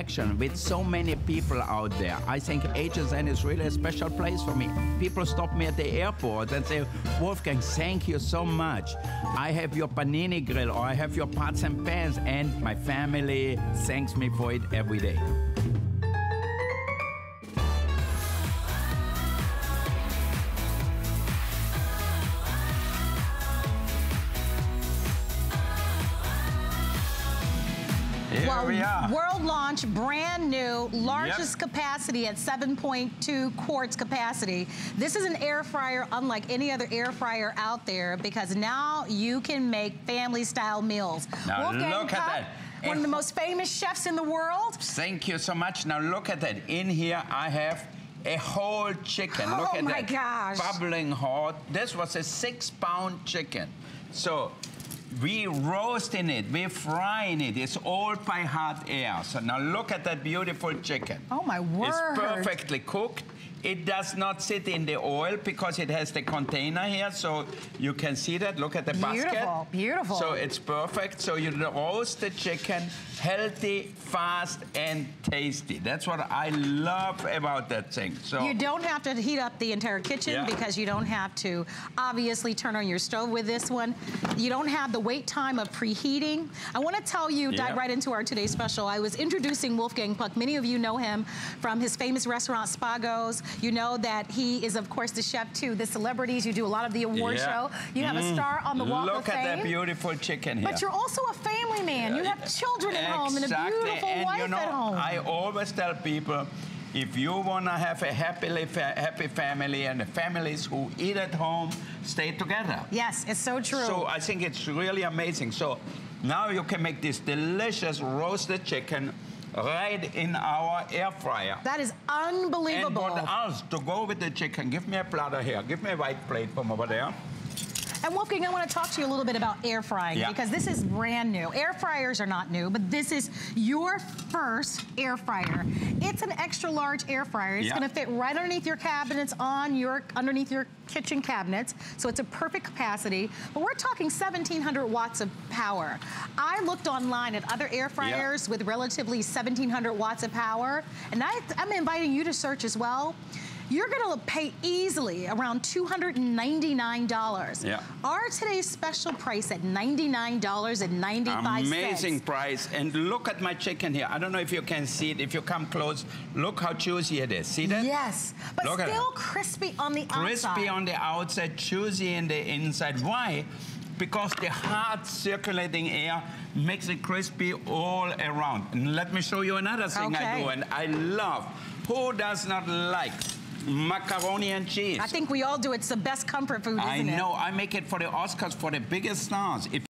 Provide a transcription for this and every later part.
connection with so many people out there. I think HSN is really a special place for me. People stop me at the airport and say, Wolfgang, thank you so much. I have your panini grill or I have your pots and pans, and my family thanks me for it every day. Here well, we are. Launch, brand new, largest capacity at 7.2 quarts capacity. This is an air fryer unlike any other air fryer out there because now you can make family style meals. Now Wolfgang look at Puck, that. One of the most famous chefs in the world. Thank you so much. Now look at that. In here I have a whole chicken. look Oh at my that. gosh. Bubbling hot. This was a six pound chicken. So we roasting it, we're frying it. It's all by hot air. So now look at that beautiful chicken. Oh my word. It's perfectly cooked. It does not sit in the oil because it has the container here, so you can see that. Look at the basket. Beautiful, beautiful. So it's perfect. So you roast the chicken, healthy, fast, and tasty. That's what I love about that thing. So You don't have to heat up the entire kitchen Yeah. because you don't have to obviously turn on your stove with this one. You don't have the wait time of preheating. I want to tell you, dive right into our today's special. I was introducing Wolfgang Puck. Many of you know him from his famous restaurant Spago's. You know that he is, of course, the chef too, the celebrities. You do a lot of the award Yeah. show. You have a Mm. star on the Walk Look of at that beautiful chicken here. But you're also a family man. You have children at home and a beautiful and wife you know, at home. I always tell people, if you want to have a happily fa- happy family and the families who eat at home stay together. yes, it's so true. So I think it's really amazing. So now you can make this delicious roasted chicken right in our air fryer. that is unbelievable. And what else to go with the chicken? Give me a platter here. Give me a white plate from over there. And Wolfgang, I want to talk to you a little bit about air frying Yeah. because this is brand new. Air fryers are not new, but this is your first air fryer. It's an extra large air fryer. It's Yeah. going to fit right underneath your cabinets on your underneath your kitchen cabinets. So it's a perfect capacity. But we're talking 1700 watts of power. I looked online at other air fryers with relatively 1700 watts of power, and I, I'm inviting you to search as well. You're gonna pay easily around $299. Yeah. Our today's special price at $99.95. Amazing price. And look at my chicken here. I don't know if you can see it. If you come close, look how juicy it is. See that? Yes, but Look still crispy on the Crispy outside. Crispy on the outside, juicy in the inside. Why? Because the hot circulating air makes it crispy all around. And let me show you another thing I do, and I love. Who does not like macaroni and cheese? I think we all do. It's the best comfort food, isn't I it? know. I make it for the Oscars for the biggest stars. If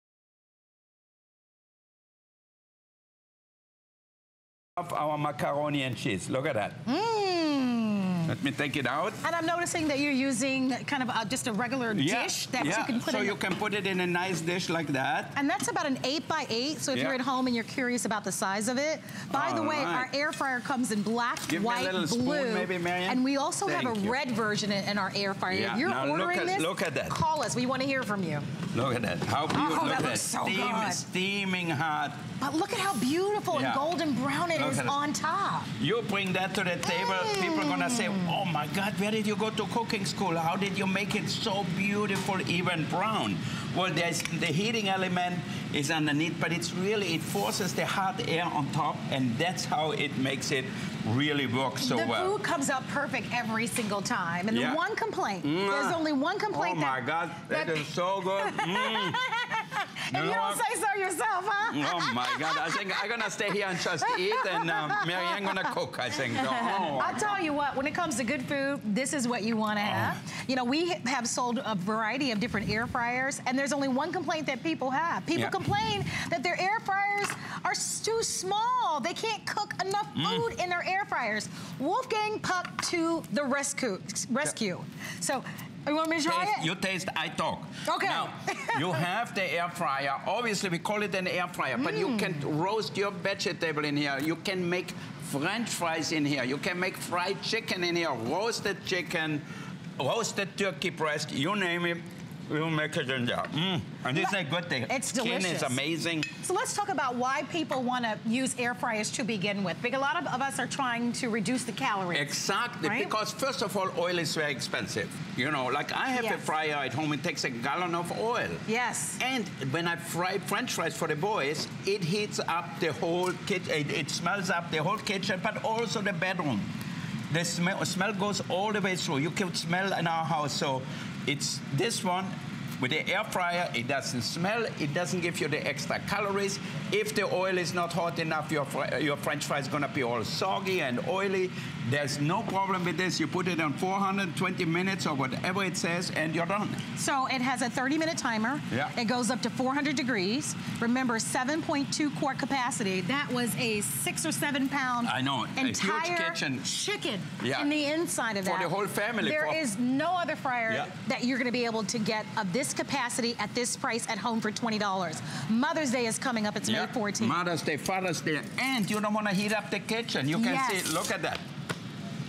of our macaroni and cheese. Look at that. Mmm. Let me take it out. And I'm noticing that you're using kind of a, just a regular dish that yeah. you can put so in. you can put it in a nice dish like that. and that's about an eight by eight. So if Yeah. you're at home and you're curious about the size of it, by the way, right. our air fryer comes in black, Give white, little spoon, blue, maybe, and we also have a you. red version in, our air fryer. Yeah, If you're now look ordering at- this, look at that. call us. We want to hear from you. Look at that. How oh, beautiful. Oh, look that at looks so Steam, good. Steaming hot. But look at how beautiful Yeah. and golden brown it Look is on top. You bring that to the table, people are gonna say, oh my God, where did you go to cooking school? How did you make it so beautiful, even brown? Well, there's the heating element is underneath, but it's really, it forces the hot air on top, and that's how it makes it really work so the well. food comes out perfect every single time. And Yeah. the one complaint, Mwah. there's only one complaint Oh my that, God, that is so good. Mm. and you don't say so yourself, huh? Oh my God, I think I'm gonna stay here and just eat, and um, Marianne gonna cook, I think. So, oh. I'll tell you what, when it comes to good food, this is what you want to have. You know, we have sold a variety of different air fryers, and there's only one complaint that people have. People Yeah. complain that their air fryers are too small. They can't cook enough Mm. food in their air fryers. Wolfgang Puck to the rescue. Rescue. So, you want me to try Taste, it? you taste, I talk. Okay. Now, you have the air fryer. Obviously, we call it an air fryer, but you can Mm. roast your vegetable in here. You can make French fries in here. You can make fried chicken in here, roasted chicken, roasted turkey breast, you name it. We'll make it in there. Mm. And it's a good thing. It's Skin is amazing. So let's talk about why people want to use air fryers to begin with. Because a lot of, of us are trying to reduce the calories. Exactly, Right? because first of all, oil is very expensive. You know, like I have a fryer at home, it takes a gallon of oil. Yes. And when I fry French fries for the boys, it heats up the whole kitchen. It, it smells up the whole kitchen, but also the bedroom. The smell, smell goes all the way through. You can smell in our house. So it's this one with the air fryer. It doesn't smell. It doesn't give you the extra calories. If the oil is not hot enough, your fry, your French fry is gonna be all soggy and oily. There's no problem with this. You put it on 420 minutes or whatever it says, and you're done. So it has a 30 minute timer. Yeah. It goes up to 400 degrees. Remember, 7.2 quart capacity. That was a six or seven pound I know, a huge entire kitchen. chicken Yeah. in the inside of that. For the whole family, There is no other fryer Yeah. that you're going to be able to get of this capacity at this price at home for $20. Mother's Day is coming up. It's May 14th. Mother's Day, Father's Day, and you don't want to heat up the kitchen. You can Yes. see, look at that.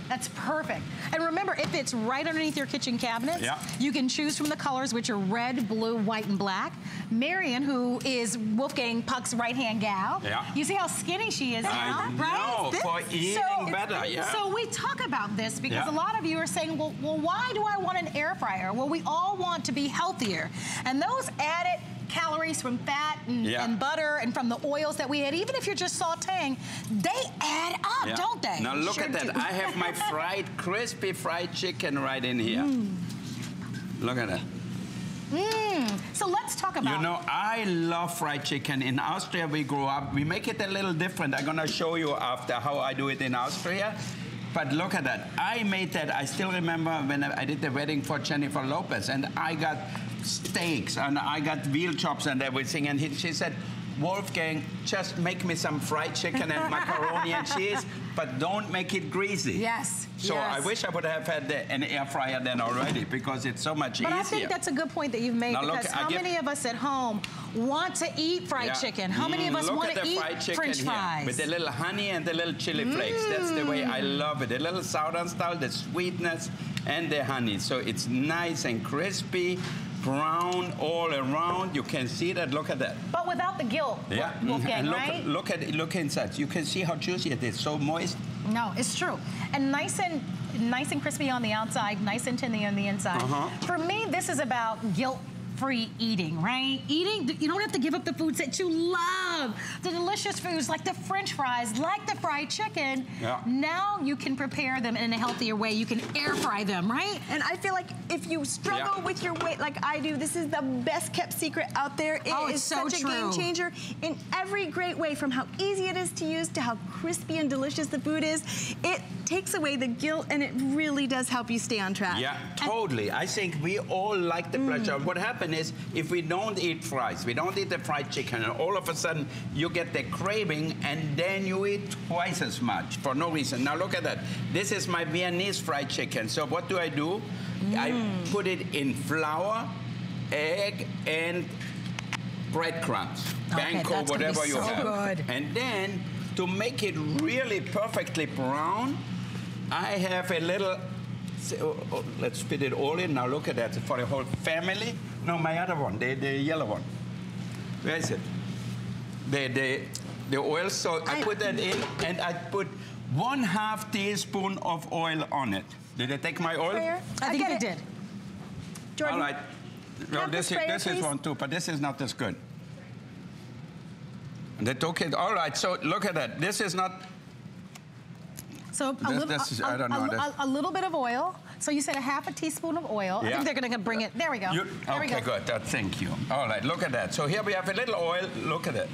That's perfect. And remember, if it's right underneath your kitchen cabinets, Yeah. you can choose from the colors, which are red, blue, white, and black. Marian, who is Wolfgang Puck's right-hand gal, Yeah. you see how skinny she is now, right? for eating better, yeah. So we talk about this because Yeah. a lot of you are saying, well, well, why do I want an air fryer? Well, we all want to be healthier. And those added calories from fat and, Yeah. and butter and from the oils that we add, even if you're just sauteing, they add up, Yeah. don't they? Now look Sure at that. do. I have my fried, crispy fried chicken right in here. Mm. Look at that. So let's talk about You know, I love fried chicken. In Austria, we grew up. We make it a little different. I'm gonna show you after how I do it in Austria. But look at that. I made that. I still remember when I did the wedding for Jennifer Lopez, and I got steaks and I got veal chops and everything. And he, she said, Wolfgang, just make me some fried chicken and macaroni and cheese, but don't make it greasy. Yes, So I wish I would have had the, an air fryer then already because it's so much But easier. I think that's a good point that you've made Now, because I how give- many of us at home want to eat fried Yeah. chicken? How many of Mm, us want to eat fried chicken French here fries? with the little honey and the little chili flakes. That's the way I Mm. love it. The little southern style, the sweetness, and the honey. So it's nice and crispy, brown all around. You can see that. Look at that. but without the guilt, Yeah. Wolfgang, and look, right? look at look inside. You can see how juicy it is. So moist. No, it's true. And nice and nice and crispy on the outside, nice and tender on the inside. Uh-huh. For me, this is about guilt free eating, right? Eating, you don't have to give up the foods that you love. The delicious foods like the french fries, like the fried chicken. Yeah. Now you can prepare them in a healthier way. You can air fry them, right? And I feel like if you struggle Yeah. with your weight like I do, this is the best kept secret out there. It is Oh, it's so such true. a game changer in every great way, from how easy it is to use to how crispy and delicious the food is. It takes away the guilt and it really does help you stay on track. Yeah, totally. I think we all like the pleasure. Mm. What happens is if we don't eat fries, we don't eat the fried chicken, and all of a sudden you get the craving, and then you eat twice as much for no reason. Now look at that. This is my Viennese fried chicken. So what do I do? I mm. put it in flour, egg, and breadcrumbs, Okay, be whatever you so have. good. And then to make it really perfectly brown, I have a little. so, oh, oh, let's fit it all in. Now look at that for the whole family. No, my other one, the, the yellow one. Where is it? The the the oil. So I I- put that in, and I put one half teaspoon of oil on it. Did I take my oil? Sprayer? I think get you it. did. Jordan, All right. Well, have the this, is, sprayer, this is one too, but this is not as good. That okay? All right. So look at that. This is not. So a This- little, this is- a, I don't know, a- a- a little bit of oil. So you said a half a teaspoon of oil. Yeah. I think they're going to bring it. There we go. You, there we okay, go. good. Uh, thank you. All right. Look at that. So here we have a little oil. Look at it.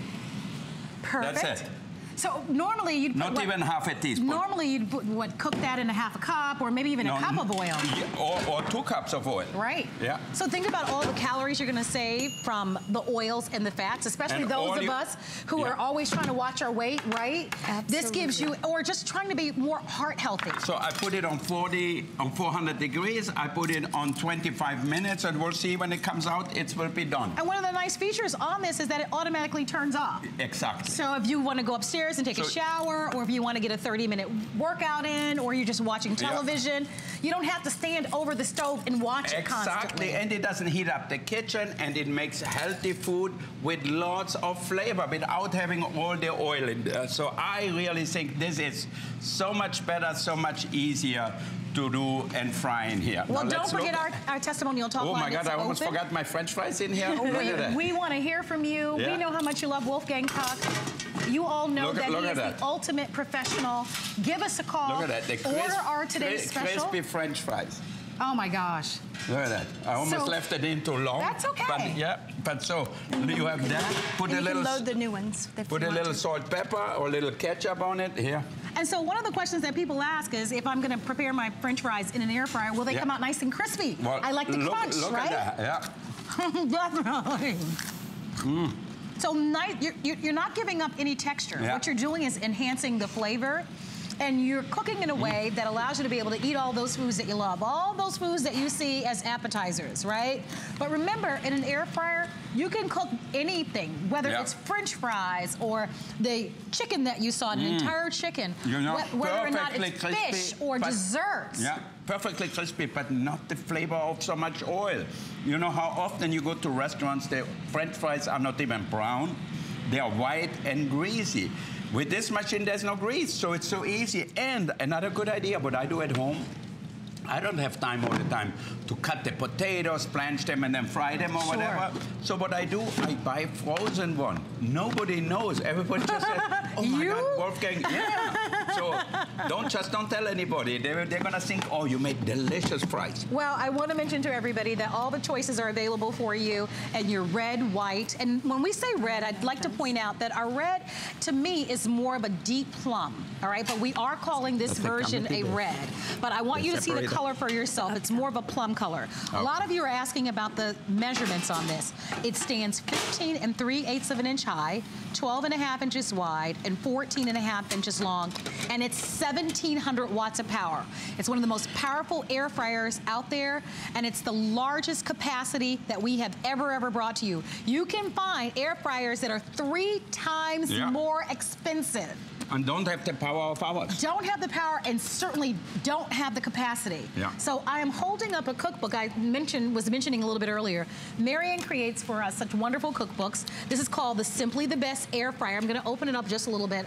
Perfect. That's it. So normally you'd put Not what- even half a teaspoon. Normally you'd put, what cook that in a half a cup or maybe even No, a cup of oil. yeah, or, or two cups of oil. Right. Yeah. So think about all the calories you're going to save from the oils and the fats, especially And those of us who Yeah. are always trying to watch our weight, right? Absolutely. This gives you, or just trying to be more heart healthy. So I put it on 40, on 400 degrees. I put it on 25 minutes, and we'll see when it comes out. It will be done. And one of the nice features on this is that it automatically turns off. Exactly. So if you want to go upstairs downstairs and take So- a shower, or if you want to get a 30 minute workout in, or you're just watching Yeah. television, you don't have to stand over the stove and watch it Exactly, constantly. and it doesn't heat up the kitchen, and it makes healthy food with lots of flavor without having all the oil in there. So I really think this is so much better, so much easier to do and fry in here. Well, Now don't forget our, our testimonial talk Oh my God, I almost open. forgot my French fries in here. We, we want to hear from you. Yeah. We know how much you love Wolfgang Puck. You all know Look that look he is that. the ultimate professional. Give us a call. Look at that. The Order our today's cri- special. Crispy French fries. Oh my gosh. Look at that. I almost So- left it in too long. That's okay. But yeah, but so you have that. Put And a little, can load the new ones. put a little to. salt, pepper, or a little ketchup on it. Here. And so one of the questions that people ask is if I'm going to prepare my french fries in an air fryer, will they Yeah. come out nice and crispy? I like the look, crunch, look right? at that. Yeah. Definitely. Mm. So nice, you're, you're not giving up any texture. Yeah. What you're doing is enhancing the flavor. And you're cooking in a mm-hmm. way that allows you to be able to eat all those foods that you love, all those foods that you see as appetizers, right? But remember, in an air fryer, you can cook anything, whether Yeah. it's French fries or the chicken that you saw, an mm. entire chicken, You know, whether or not it's fish or desserts. Yeah, perfectly crispy, but not the flavor of so much oil. You know how often you go to restaurants, the French fries are not even brown. They are white and greasy. With this machine, there's no grease, so it's so easy. And another good idea, what I do at home, I don't have time all the time to cut the potatoes, blanch them, and then fry them or Sure. whatever. So what I do, I buy frozen one. Nobody knows. Everybody just says, "Oh my You? God, Wolfgang!" Yeah. so don't just don't tell anybody. They're, they're gonna think, "Oh, you made delicious fries." Well, I want to mention to everybody that all the choices are available for you, and your red, white, and when we say red, I'd like to point out that our red, to me, is more of a deep plum. All right, but we are calling this version a red. But I want They you to see the. Color for yourself. It's more of a plum color. A Oh. lot of you are asking about the measurements on this. It stands 15 and 3 eighths of an inch high, 12 and a half inches wide, and 14 and a half inches long, and it's 1,700 watts of power. It's one of the most powerful air fryers out there, and it's the largest capacity that we have ever, ever brought to you. You can find air fryers that are three times Yeah. more expensive And don't have the power of ours. don't have the power and certainly don't have the capacity. Yeah. So I am holding up a cookbook I mentioned was mentioning a little bit earlier. Marian creates for us such wonderful cookbooks. This is called the Simply the Best Air Fryer. I'm going to open it up just a little bit.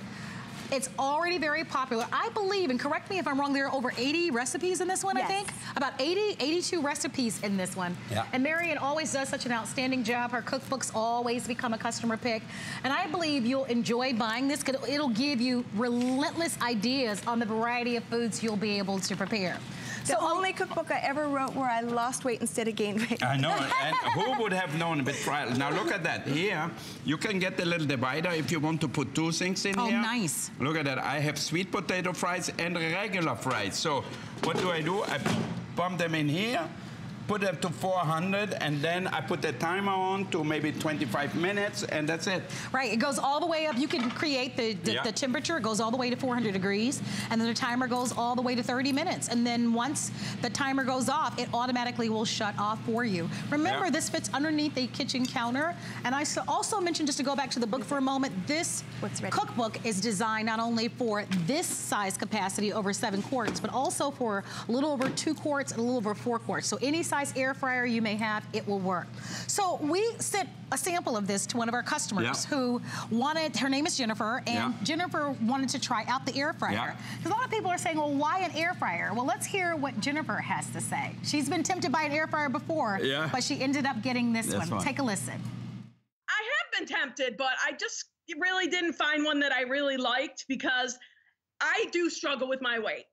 It's already very popular. I believe, and correct me if I'm wrong, there are over 80 recipes in this one, I think. About 80, 82 recipes in this one. Yeah. And Marian always does such an outstanding job. Her cookbooks always become a customer pick. And I believe you'll enjoy buying this because it'll give you relentless ideas on the variety of foods you'll be able to prepare. The only cookbook I ever wrote where I lost weight instead of gained weight. I know, and who would have known with trial? Now look at that. Here, you can get the little divider if you want to put two things in Oh, here. Oh, nice. Look at that. I have sweet potato fries and regular fries. So what do I do? I bump them in here, put them to 400, and then I put the timer on to maybe 25 minutes, and that's it. Right, it goes all the way up. You can create the, the, Yeah. the temperature. It goes all the way to 400 degrees, and then the timer goes all the way to 30 minutes. And then once the timer goes off, it automatically will shut off for you. Remember, Yeah. this fits underneath a kitchen counter. And I also mentioned, just to go back to the book for a moment, this What's cookbook is designed not only for this size capacity over seven quarts, but also for a little over two quarts and a little over four quarts. So any size air fryer you may have, it will work. So we sent a sample of this to one of our customers Yeah. who wanted, her name is Jennifer, and Yeah. Jennifer wanted to try out the air fryer. Yeah. 'Cause A lot of people are saying, well, why an air fryer? Well, let's hear what Jennifer has to say. She's been tempted by an air fryer before, Yeah. but she ended up getting this, This one. one. Take a listen. I have been tempted, but I just really didn't find one that I really liked because I do struggle with my weight.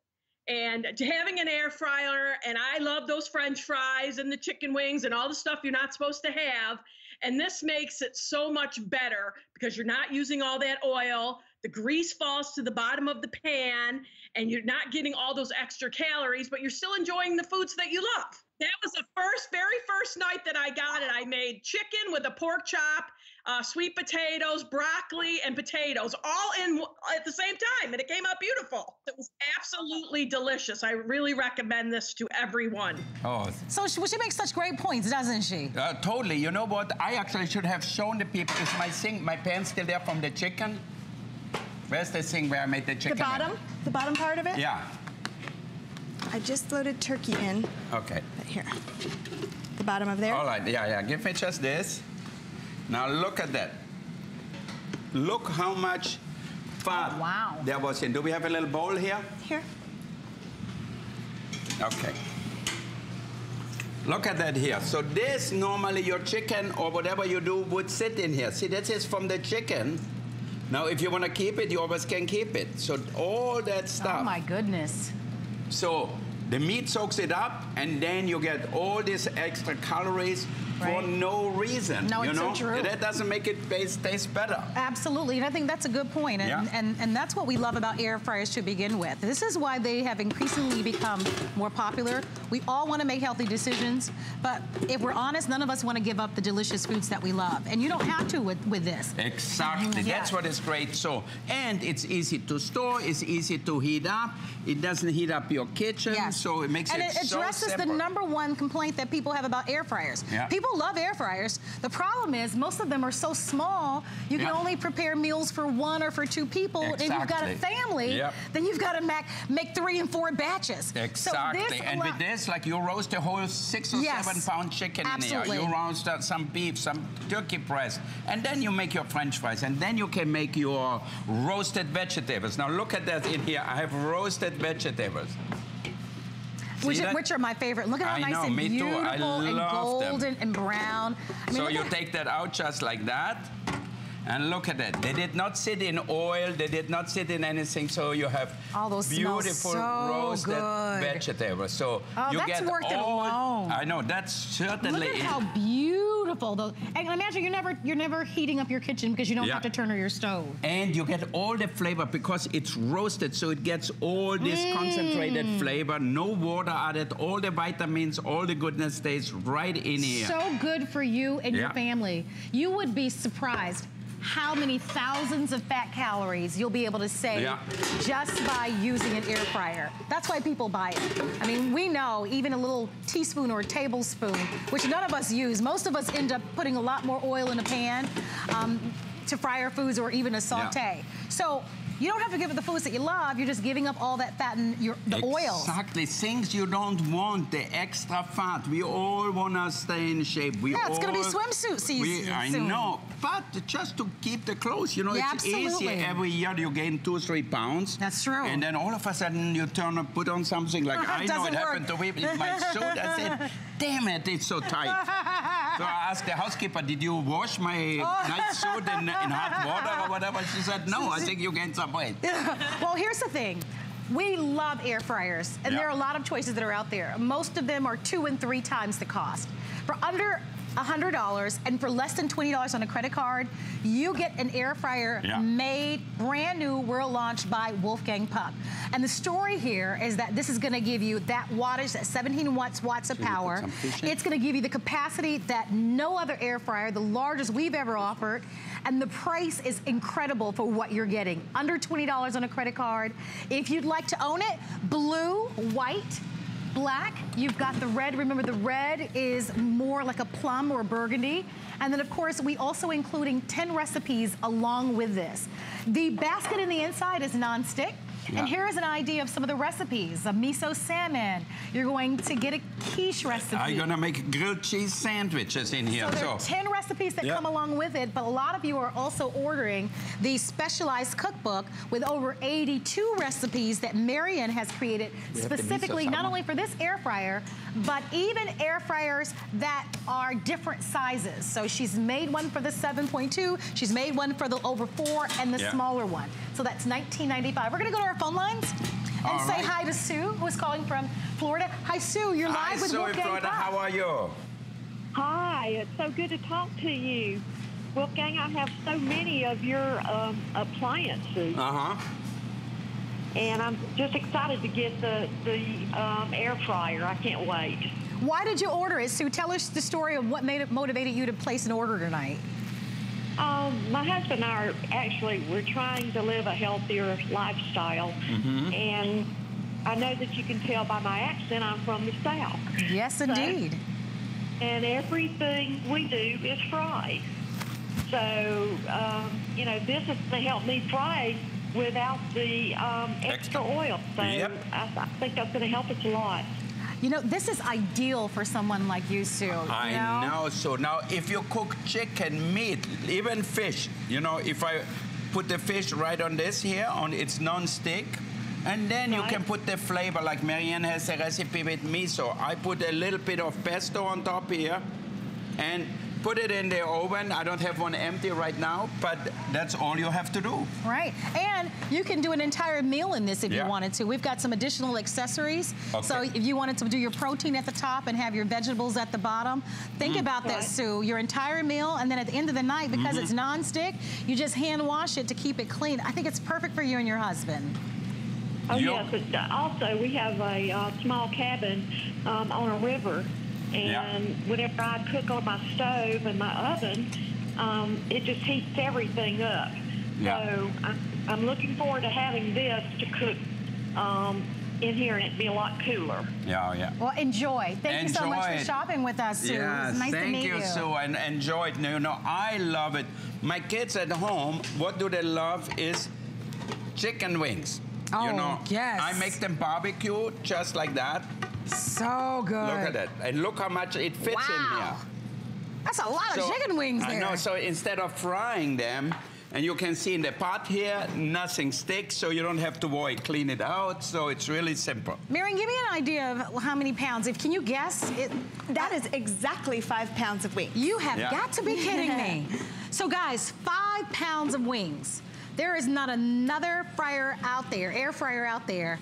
And to having an air fryer, and I love those french fries and the chicken wings and all the stuff you're not supposed to have. And this makes it so much better because you're not using all that oil. The grease falls to the bottom of the pan, and you're not getting all those extra calories, but you're still enjoying the foods that you love. That was the first, very first night that I got it. I made chicken with a pork chop, uh, sweet potatoes, broccoli, and potatoes all in at the same time, and it came out beautiful. It was absolutely delicious. I really recommend this to everyone. Oh, So she, well, she makes such great points, doesn't she? Uh, totally. You know what? I actually should have shown the people. Is my thing, my pan still there from the chicken? Where's the thing where I made the The chicken? in? bottom, the bottom part of it. Yeah. I just loaded turkey in. Okay. Right here. The bottom of there. All right. Yeah, yeah. Give me just this. Now look at that. Look how much fat Oh, wow. there was in. Do we have a little bowl here? Here. Okay. Look at that here. So this normally your chicken or whatever you do would sit in here. See, this is from the chicken. Now, if you want to keep it, you always can keep it. So all that stuff. Oh my goodness. So the meat soaks it up, and then you get all these extra calories for no reason. No, you it's so know? true. That doesn't make it taste, taste better. Absolutely, and I think that's a good point. And, Yeah. and, and that's what we love about air fryers to begin with. This is why they have increasingly become more popular. We all want to make healthy decisions, but if we're honest, none of us want to give up the delicious foods that we love. And you don't have to with, with this. Exactly. Yeah. That's what is great. So, and it's easy to store. It's easy to heat up. It doesn't heat up your kitchen. Yes. So it makes it so much and it, it addresses so the number one complaint that people have about air fryers. Yeah. People love air fryers. The problem is most of them are so small, you can only prepare meals for one or for two people. Exactly. If you've got a family, Yep. then you've got to make, make three and four batches. So Exactly. this and with this, like you roast a whole six or Yes. seven pound chicken Absolutely. in here. You roast uh, some beef, some turkey breast, and then you make your french fries, and then you can make your roasted vegetables. Now look at that in here. I have roasted vegetables. Which, See are, that? which are my favorite. Look at how I nice know, and beautiful and love them. golden and brown. I mean, so you take that out just like that. And look at that. They did not sit in oil. They did not sit in anything. So you have All those beautiful so roasted good. vegetables. So Oh, you that's get worth it all. alone. I know that's certainly. Look at how beautiful those. And imagine you're never you're never heating up your kitchen because you don't Yeah. have to turn on your stove. and you get all the flavor because it's roasted, so it gets all this concentrated Mm. flavor, no water added, all the vitamins, all the goodness stays right in here. So good for you and your family. You would be surprised how many thousands of fat calories you'll be able to save Yeah. just by using an air fryer. That's why people buy it. I mean, we know even a little teaspoon or a tablespoon, which none of us use. Most of us end up putting a lot more oil in a pan um, to fry our foods or even a saute. So you don't have to give up the foods that you love. You're just giving up all that fat and your, the oils. Exactly. Things you don't want, the extra fat. We all want to stay in shape. We Yeah, it's gonna be all- swimsuit season We, I soon. know. But just to keep the clothes, you know, Yeah, it's absolutely. easy. Every year you gain two, or three pounds. That's true. And then all of a sudden you turn up, put on something like, I know it happened to work. me my suit. I said, damn it, it's so tight. So I asked the housekeeper, did you wash my oh. night suit in, in hot water or whatever? She said, no, I think you gained some weight. Well, here's the thing. We love air fryers, and Yeah. there are a lot of choices that are out there. Most of them are two and three times the cost. For under $100 and for less than $20 on a credit card, you get an air fryer Yeah. made brand new, world launched by Wolfgang Puck. And the story here is that this is gonna give you that wattage, that 17 watts, watts of Should we put power. some fish in? It's gonna give you the capacity that no other air fryer, the largest we've ever offered, and the price is incredible for what you're getting. Under $20 on a credit card. If you'd like to own it, blue, white, black, you've got the red. Remember, the red is more like a plum or burgundy. And then, of course, we also including 10 recipes along with this. The basket in the inside is nonstick. Yeah. And here is an idea of some of the recipes. A miso salmon. You're going to get a quiche recipe. I'm going to make grilled cheese sandwiches in here. So there are 10 recipes that Yeah. come along with it, but a lot of you are also ordering the specialized cookbook with over 82 recipes that Marian has created We have the miso specifically not only for this air fryer, but even air fryers that are different sizes. So she's made one for the 7.2, she's made one for the over 4 and the Yeah. smaller one. So that's 19.95. We're going to go to our phone lines and All say right. hi to Sue, who is calling from Florida. Hi, Sue. You're live Hi, with Sue in Wolfgang Florida. Puck. How are you? Hi, it's so good to talk to you. Wolfgang, I have so many of your um, appliances, Uh-huh. and I'm just excited to get the, the um, air fryer. I can't wait. Why did you order it, Sue? Tell us the story of what made it motivated you to place an order tonight. Um, my husband and I are actually, we're trying to live a healthier lifestyle, and I know that you can tell by my accent I'm from the South. Yes, indeed. and everything we do is fried. So, um, you know, this is to help me fry without the um, extra, Extra. oil. So Yep. I, I think that's going to help us a lot. You know, this is ideal for someone like you, Sue. you I know. So now, if you cook chicken, meat, even fish, you know, if I put the fish right on this here, on its non-stick, and then you can put the flavor, like Marianne has a recipe with miso. I put a little bit of pesto on top here, and put it in the oven. I don't have one empty right now, but that's all you have to do. Right. And you can do an entire meal in this if Yeah. you wanted to. We've got some additional accessories. So if you wanted to do your protein at the top and have your vegetables at the bottom, think about that, Right. Sue. Your entire meal, and then at the end of the night, because Mm-hmm. it's non-stick, you just hand wash it to keep it clean. I think it's perfect for you and your husband. Oh Yo- yes. But uh, also, we have a uh, small cabin um, on a river, Yeah. and whenever I cook on my stove and my oven, um, it just heats everything up. Yeah. So I'm, I'm looking forward to having this to cook um, in here, and it'd be a lot cooler. Yeah, yeah. Well, enjoy. Thank you so much for shopping with us, Sue. Yes, it's nice thank to meet you, Sue, and enjoy it. You know, I love it. My kids at home, what do they love is chicken wings. Oh, you know, yes. I make them barbecue just like that. So good. Look at that. and look how much it fits in Wow. here. That's a lot of chicken wings there. I know. So instead of frying them, and you can see in the pot here, nothing sticks, so you don't have to worry, clean it out. So it's really simple. Marian, give me an idea of how many pounds. If can you guess? It, That is exactly five pounds of wings. You have Yeah. got to be kidding me. So, guys, five pounds of wings. There is not another fryer out there, air fryer out there,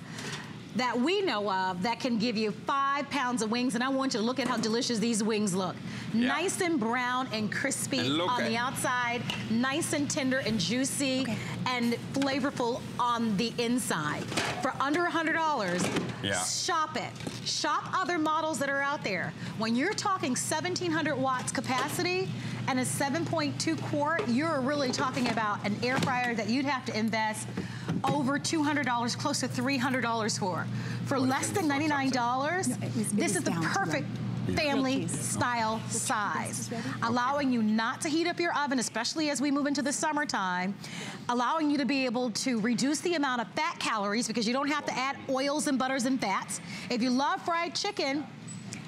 that we know of that can give you five pounds of wings. And I want you to look at how delicious these wings look. Yeah. Nice and brown and crispy And on at- the outside, nice and tender and juicy, and flavorful on the inside. For under $100, Yeah. shop it. Shop other models that are out there. When you're talking 1700 watts capacity and a 7.2 quart, you're really talking about an air fryer that you'd have to invest over $200, close to $300 for. For less than $99, No, it it this was is the perfect family style size, allowing you not to heat up your oven, especially as we move into the summertime, allowing you to be able to reduce the amount of fat calories because you don't have to add oils and butters and fats. If you love fried chicken,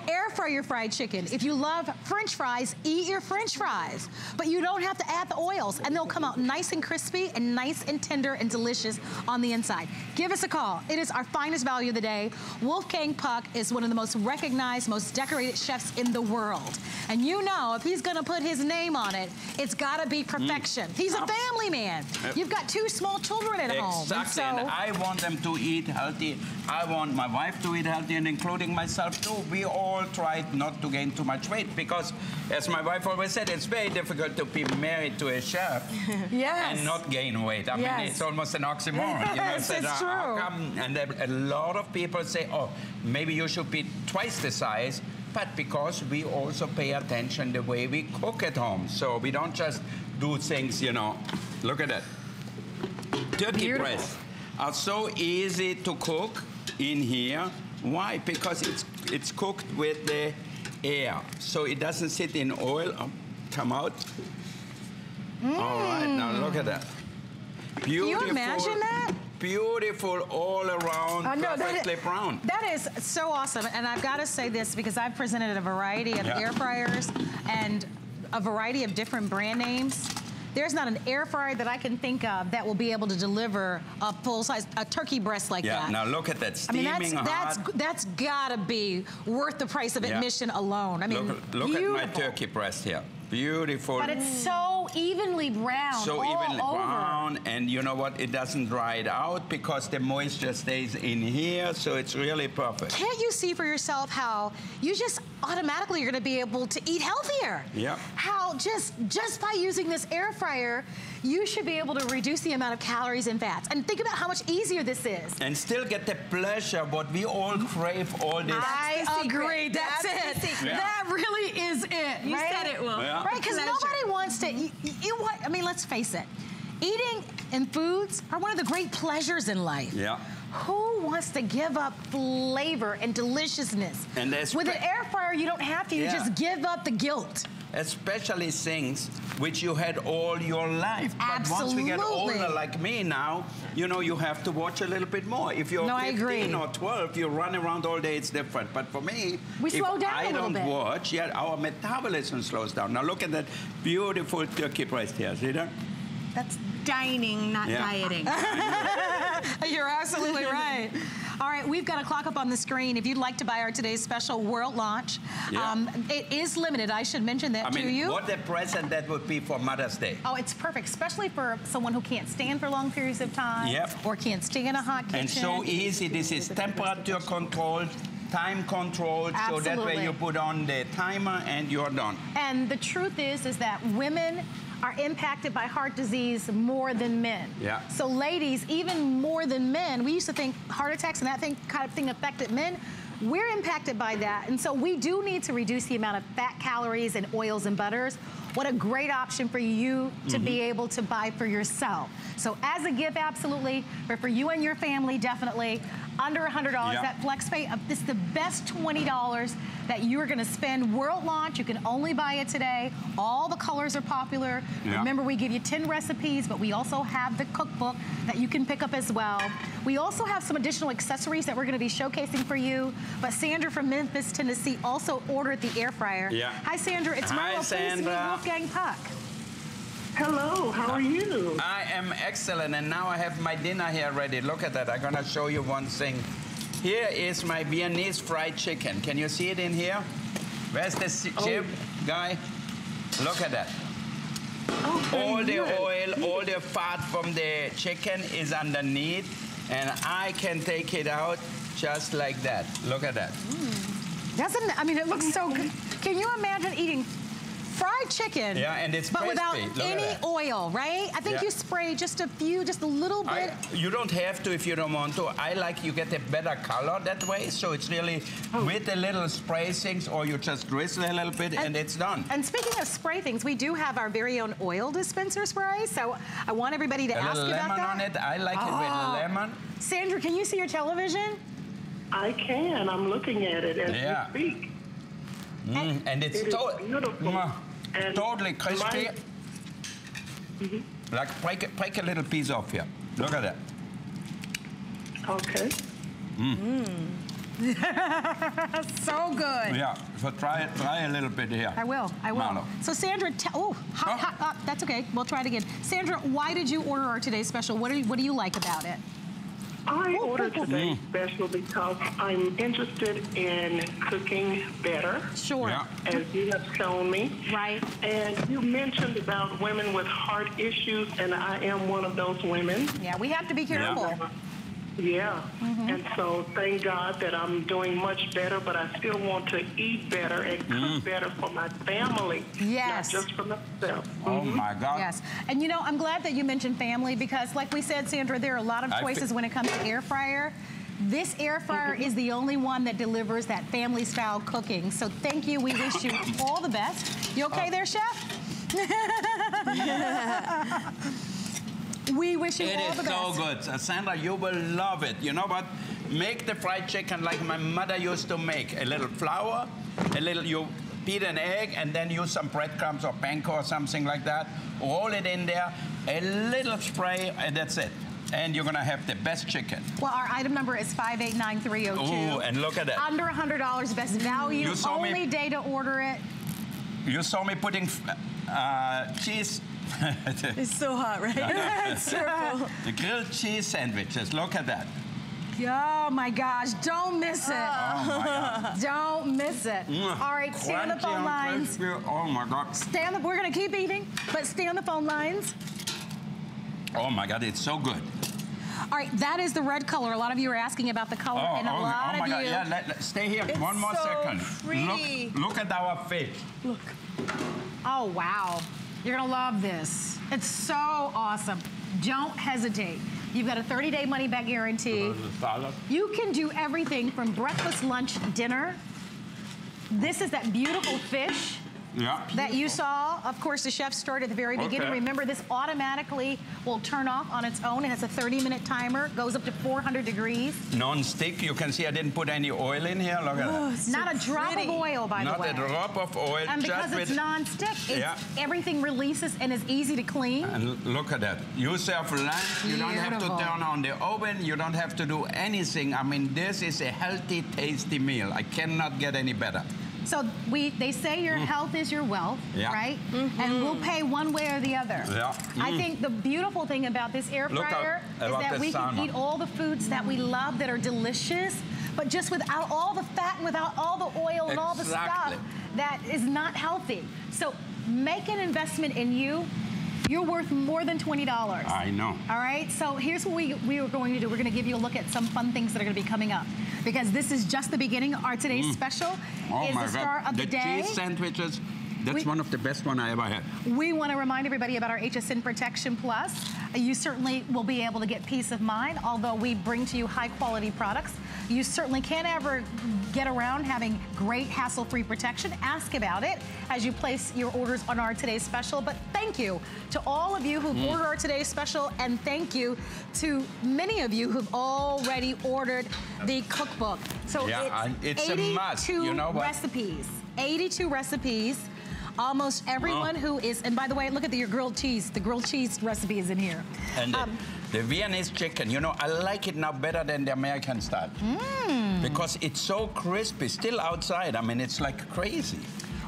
air fry your fried chicken. If you love french fries, eat your french fries. But you don't have to add the oils and they'll come out nice and crispy and nice and tender and delicious on the inside. Give us a call. It is our finest value of the day. Wolfgang Puck is one of the most recognized, most decorated chefs in the world. And you know, if he's gonna put his name on it, it's gotta be mm. perfection. He's a family man. Yep. You've got two small children at home. Exactly, and so- I want them to eat healthy. I want my wife to eat healthy, and including myself too. We all tried not to gain too much weight because, as my wife always said, it's very difficult to be married to a chef Yes. and not gain weight. I Yes. mean, it's almost an oxymoron. You know, Yes, it's uh, true. come- And a lot of people say, "Oh, maybe you should be twice the size." But because we also pay attention the way we cook at home, so we don't just do things, you know. Look at that. Turkey Beautiful. breasts are so easy to cook in here. Why? Because it's it's cooked with the air, so it doesn't sit in oil. Oh, come out. Mm. All right, now look at that. Beautiful. imagine that? Beautiful all around, know, that perfectly is- brown. That is so awesome. And I've got to say this because I've presented a variety of Yeah. air fryers and a variety of different brand names. There's not an air fryer that I can think of that will be able to deliver a full size, a turkey breast like Yeah, that. now look at that, steaming I mean, that's, that's, that's gotta be worth the price of Yeah. admission alone. I mean, look look at my turkey breast here. Beautiful. But it's so evenly brown so all evenly over. brown and you know what it doesn't dry it out because the moisture stays in here so it's really perfect Can't you see for yourself how you just automatically you're going to be able to eat healthier? Yeah. How just just by using this air fryer, you should be able to reduce the amount of calories and fats. And think about how much easier this is. and still get the pleasure what we all crave all this I agree. That's, That's it. secret. Yeah. That really is it. You right? said it, Will. Yeah. Right? Because nobody wants to. You, you want? I mean, let's face it. Eating and foods are one of the great pleasures in life. Yeah. Who wants to give up flavor and deliciousness? And there's with an air fryer, you don't have to. You Yeah. just give up the guilt. Especially things which you had all your life. Absolutely. But once we get older, like me now, you know, you have to watch a little bit more. If you're No, I 15 agree. or 12, you run around all day, it's different. But for me, We if slow down I don't bit. watch, yeah, our metabolism slows down. Now look at that beautiful turkey breast here. See that? That's dining, not Yeah. dieting. You're absolutely right. All right, we've got a clock up on the screen. If you'd like to buy our today's special world launch, Yeah. um, it is limited. I should mention that I to mean, you. what a present that would be for Mother's Day. Oh, it's perfect, especially for someone who can't stand for long periods of time Yep. or can't stay in a hot kitchen. And so easy. This is temperature controlled, time controlled. So that way you put on the timer and you're done. And the truth is, is that women are impacted by heart disease more than men. Yeah. So ladies, even more than men, we used to think heart attacks and that thing kind of thing affected men. We're impacted by that. And so we do need to reduce the amount of fat calories and oils and butters. What a great option for you to be Mm-hmm. able to buy for yourself. So as a gift, absolutely, but for you and your family, definitely. Under $100, Yeah. that FlexPay, uh, this is the best $20 that you're gonna spend. World launch, you can only buy it today. All the colors are popular. Yeah. Remember, we give you 10 recipes, but we also have the cookbook that you can pick up as well. We also have some additional accessories that we're gonna be showcasing for you. But Sandra from Memphis, Tennessee also ordered the air fryer. Yeah. Hi, Sandra. It's Hi, Marlo. Pleased to meet Sandra. Wolfgang Puck. Hello, how are you? I am excellent, and now I have my dinner here ready. Look at that. I'm gonna show you one thing. Here is my Viennese fried chicken. Can you see it in here? Where's the Oh. chip guy? Look at that. Oh, All the good. oil, all the fat from the chicken is underneath, and I can take it out just like that. Look at that. Hmm. Doesn't, I mean, it looks so good. Can you imagine eating fried chicken? Yeah, and it's But without. Look any oil, right? I think Yeah. you spray just a few, just a little bit. I, you don't have to if you don't want to. I like you get a better color that way, so it's really with a little spray things, or you just drizzle a little bit and, it's done. And speaking of spray things, we do have our very own oil dispenser spray. So I want everybody to a ask little about lemon that. on it. I like it Oh. with lemon. Sandra, can you see your television? I can. I'm looking at it as Yeah. we speak. Mm, and it's It is to- beautiful. Mwah. And totally crispy. my- mm-hmm. Like break, a- break a little piece off here. Look at that. Okay. Mm. Mm. So good. Yeah. So try it. Try a little bit here. I will. I will. Marlo. So Sandra, te- oh, hot, Oh. hot, hot. That's okay. We'll try it again. Sandra, why did you order our today's special? What do you, what do you like about it? I Oh, ordered today's special because I'm interested in cooking better, Sure. Yeah. as you have shown me. Right. And you mentioned about women with heart issues, and I am one of those women. Yeah, we have to be careful. Yeah. Mm-hmm. And so thank God that I'm doing much better, but I still want to eat better and cook mm. better for my family. Yes. Not just for myself. Oh mm-hmm. my God. Yes. And you know, I'm glad that you mentioned family because, like we said, Sandra, there are a lot of I fe- choices when it comes to air fryer. This air fryer mm-hmm. is the only one that delivers that family style cooking. So thank you. We wish you all the best. You okay uh, there, chef? we wish you It all is the so good. Uh, Sandra, you will love it. You know what? Make the fried chicken like my mother used to make. A little flour, a little, you beat an egg, and then use some breadcrumbs or panko or something like that. Roll it in there, a little spray, and that's it. And you're gonna have the best chicken. Well, our item number is 589302. Ooh, and look at that. Under $100, best value, You saw me- only day to order it. You saw me putting uh, cheese. It's so hot, right? it's terrible. the grilled cheese sandwiches. Look at that. Oh my gosh, don't miss it. Oh my God. Don't miss it. All right, stay on the phone lines. crispy. Oh my God. Stay on the, we're gonna keep eating, but stay on the phone lines. Oh my God, it's so good. All right, that is the red color. A lot of you are asking about the color, Oh, and a oh, lot oh my of God. you. Yeah, let, let- stay here. It's One more so second. pretty. Look, look at our fish. Look. Oh wow, you're gonna love this. It's so awesome. Don't hesitate. You've got a 30-day money-back guarantee. You can do everything from breakfast, lunch, dinner. This is that beautiful fish Yeah. that you saw. Of course, the chef started at the very beginning. Okay. Remember, this automatically will turn off on its own. It has a 30-minute timer, goes up to 400 degrees. Non-stick. You can see I didn't put any oil in here. Look at that. Not a drop pretty. of oil, by Not the way. Not a drop of oil. and because just it's non-stick, Yeah. everything releases and is easy to clean. And look at that. You serve lunch. You don't have to turn on the oven. You don't have to do anything. I mean, this is a healthy, tasty meal. I cannot get any better. So we, they say your health is your wealth, Mm. Yeah. right? And we'll pay one way or the other. Yeah. I Mm. think the beautiful thing about this air fryer out is that the we can salmon. eat all the foods that we love that are delicious, but just without all the fat and without all the oil and all the stuff that is not healthy. So make an investment in you. You're worth more than $20. I know. All right, so here's what we, we are going to do. We're going to give you a look at some fun things that are going to be coming up. Because this is just the beginning. Our today's mm. special Oh is the star God. of the, the day. cheese sandwiches. That's We- one of the best one I ever had. We want to remind everybody about our HSN Protection Plus. You certainly will be able to get peace of mind, although we bring to you high quality products. You certainly can't ever get around having great hassle-free protection. Ask about it as you place your orders on our today's special. But thank you to all of you who've Mm. ordered our today's special, and thank you to many of you who've already ordered the cookbook. So Yeah, it's, it's a 82 must. You know what? recipes. 82 recipes. Almost everyone who is, and by the way, look at the, your grilled cheese. The grilled cheese recipe is in here. And the- Um, the, Viennese chicken, you know, I like it now better than the American style. Mm. Because it's so crispy, still outside. I mean, it's like crazy.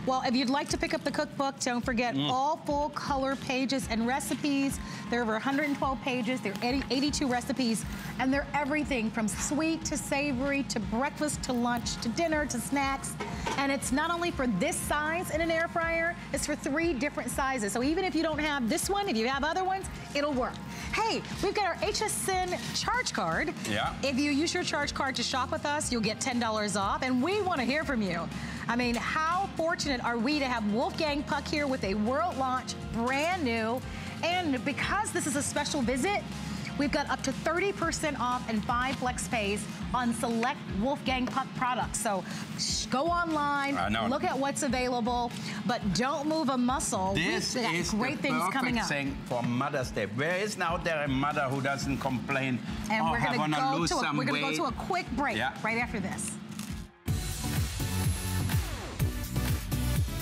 Well, if you'd like to pick up the cookbook, don't forget Mm. all full color pages and recipes. There are over 112 pages. There are 82 recipes, and they're everything from sweet to savory to breakfast to lunch to dinner to snacks. And it's not only for this size in an air fryer, it's for three different sizes. So even if you don't have this one, if you have other ones, it'll work. Hey, we've got our HSN charge card. Yeah. If you use your charge card to shop with us, you'll get $10 off, and we want to hear from you. I mean, how fortunate are we to have Wolfgang Puck here with a world launch, brand new, and because this is a special visit, we've got up to 30% off and five flex pays on select Wolfgang Puck products. So go online, I know. look at what's available, but don't move a muscle. This is great things coming up. thing for Mother's Day. Where is now there a mother who doesn't complain? And oh, we're gonna wanna go lose to a, some we're gonna go to a quick break Yeah. right after this.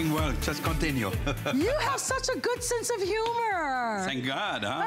Doing well. Just continue. You have such a good sense of humor. Thank God, huh?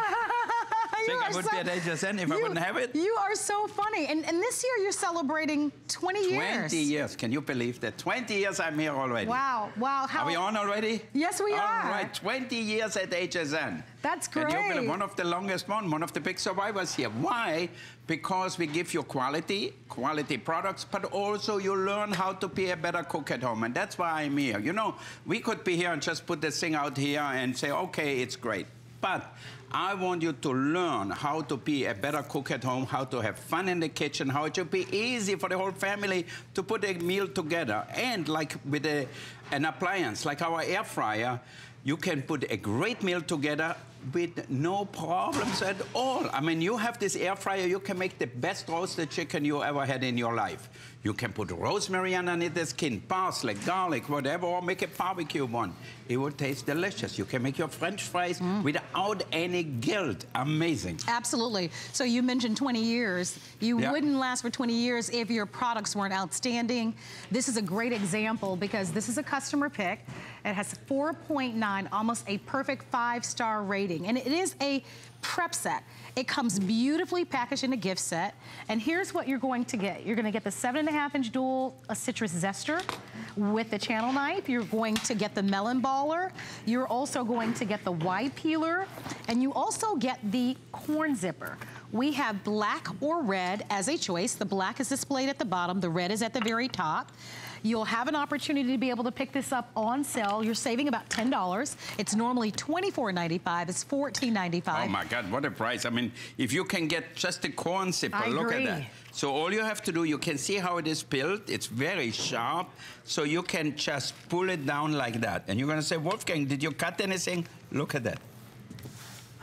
You Think I would so, be at HSN if I wouldn't have it? You are so funny. And, and this year you're celebrating 20 years. 20 years. Can you believe that? 20 years I'm here already. Wow, wow. How, Are we on already? Yes, we All are. right, 20 years at HSN. That's And you're great. one of the longest one, one of the big survivors here. Why? Because we give you quality, quality products, but also you learn how to be a better cook at home. And that's why I'm here. You know, we could be here and just put this thing out here and say, okay, it's great. But I want you to learn how to be a better cook at home, how to have fun in the kitchen, how it should be easy for the whole family to put a meal together. And like with a, an appliance, like our air fryer, you can put a great meal together with no problems at all. I mean, you have this air fryer, you can make the best roasted chicken you ever had in your life. You can put rosemary underneath the skin, parsley, garlic, whatever, or make a barbecue one. It will taste delicious. You can make your french fries mm. without any guilt. Amazing. Absolutely. So you mentioned 20 years. You Yeah. wouldn't last for 20 years if your products weren't outstanding. This is a great example because this is a customer pick. It has 4.9, almost a perfect five-star rating. And it is a prep set. It comes beautifully packaged in a gift set. And here's what you're going to get. You're gonna get the seven and a half inch dual a citrus zester with the channel knife. You're going to get the melon baller. You're also going to get the Y peeler. And you also get the corn zipper. We have black or red as a choice. The black is displayed at the bottom. The red is at the very top. You'll have an opportunity to be able to pick this up on sale. You're saving about $10. It's normally $24.95. It's $14.95. Oh my God, what a price. I mean, if you can get just a corn zipper, I look agree. at that. So all you have to do, you can see how it is built. It's very sharp. So you can just pull it down like that. And you're gonna say, Wolfgang, did you cut anything? Look at that.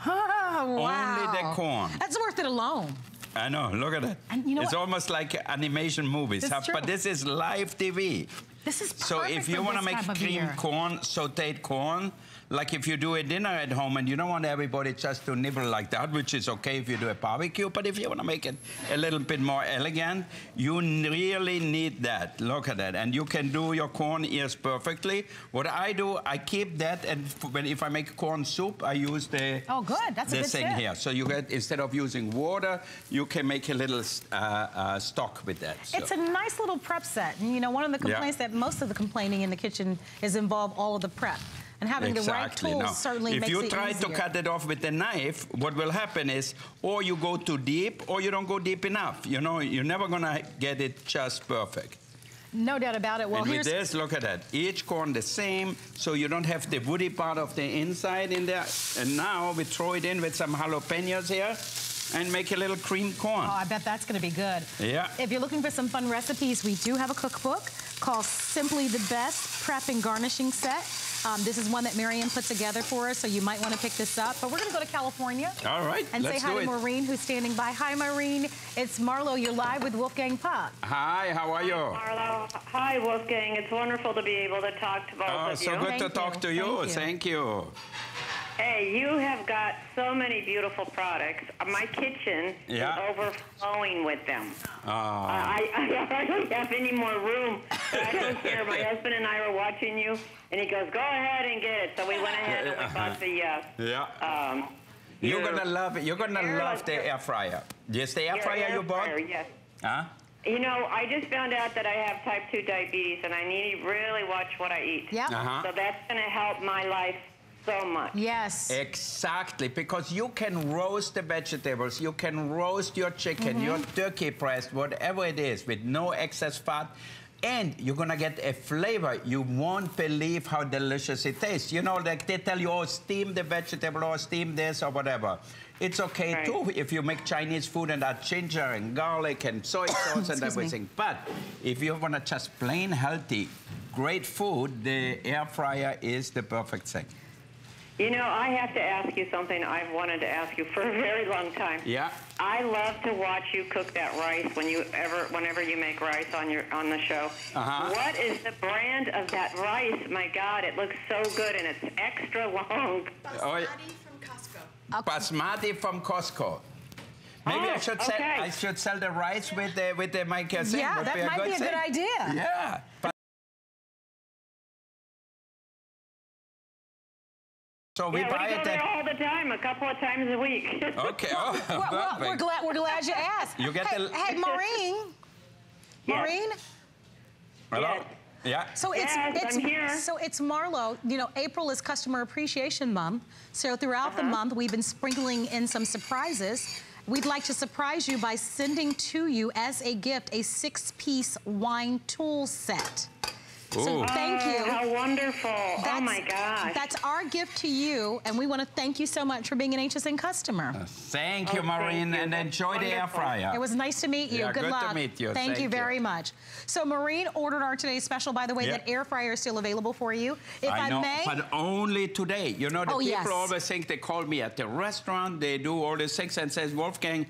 Oh, wow. Only the corn. That's worth it alone. I know, look at that. And you know it's what? almost like animation movies, huh? but this is live TV. This is So if you want to make cream corn, sauteed corn, like if you do a dinner at home and you don't want everybody just to nibble like that, which is okay if you do a barbecue, but if you want to make it a little bit more elegant, you really need that. Look at that. And you can do your corn ears perfectly. What I do, I keep that, and when, if I make corn soup, I use the, Oh, good. That's a good thing tip. here. So you get, instead of using water, you can make a little uh, uh, stock with that. So. It's a nice little prep set. And you know, one of the Yeah. complaints that most of the complaining in the kitchen is involve all of the prep. And having the right Exactly. tools No. certainly if makes you try easier. to cut it off with a knife, what will happen is, or you go too deep, or you don't go deep enough. You know, you're never gonna get it just perfect. No doubt about it. Well, and with here's this, look at that. Each corn the same, so you don't have the woody part of the inside in there. And now we throw it in with some jalapenos here and make a little cream corn. Oh, I bet that's going to be good. Yeah. If you're looking for some fun recipes, we do have a cookbook called Simply the Best Prep and Garnishing Set. Um, this is one that Marian put together for us, so you might want to pick this up. But we're going to go to California. All right, And let's say hi do to it. Maureen, who's standing by. Hi, Maureen. It's Marlo. You're live with Wolfgang Puck. Hi, how are you? Marlo. Hi, Wolfgang. It's wonderful to be able to talk to both Oh, of so you. So good to talk to you. Thank you. Thank you. Hey, you have got so many beautiful products. My kitchen Yeah. is overflowing with them. Ah. I, I, I don't have any more room. But I don't care. My husband and I were watching you, and he goes, "Go ahead and get it." So we went ahead and we bought the. Uh, Yeah. um, You're your- gonna love it. You're gonna love the air fryer. Yes, the air fryer air you bought? fryer, Yes. Huh? You know, I just found out that I have type 2 diabetes and I need to really watch what I eat. Yep. Uh-huh. So that's going to help my life so much. Yes. Exactly, because you can roast the vegetables, you can roast your chicken, Mhm. your turkey breast, whatever it is, with no excess fat. And you're gonna get a flavor. You won't believe how delicious it tastes. You know, like they tell you, oh, steam the vegetable or steam this or whatever. It's okay Right. too if you make Chinese food and add ginger and garlic and soy sauce and Excuse me. everything. But if you wanna just plain healthy, great food, the air fryer is the perfect thing. You know, I have to ask you something I've wanted to ask you for a very long time. Yeah. I love to watch you cook that rice when you ever, whenever you make rice on your on the show. Uh-huh. What is the brand of that rice? My God, it looks so good and it's extra long. Basmati Oh, yeah. Basmati from Costco. Maybe I Oh, should sell. okay. I should sell the rice with the with the my cousin. Yeah, Would that be a might good be a good idea. Yeah. So we yeah, buy we go it there at. all the time, a couple of times a week. Okay. Oh, Well, well, we're glad we're glad you asked. You get hey, the- hey, Maureen. Yes. Maureen. Hello. Yeah. So it's Yes, it's I'm here. so it's Marlo. You know, April is Customer Appreciation Month. So throughout the Uh-huh. month, we've been sprinkling in some surprises. We'd like to surprise you by sending to you as a gift a six-piece wine tool set. So thank you. Oh, how wonderful. oh That's- my gosh. That's our gift to you, and we want to thank you so much for being an HSN customer. Thank you, Oh, thank Maureen, you. and That's enjoy the air fryer. It was nice to meet you. Yeah, good, good to meet you. Thank, you Thank you. very much. So Maureen ordered our today's special. By the way, Yeah. that air fryer is still available for you. If I, I know, may, but only today. You know, the Oh, people yes. always think they call me at the restaurant, they do all these things and says, Wolfgang,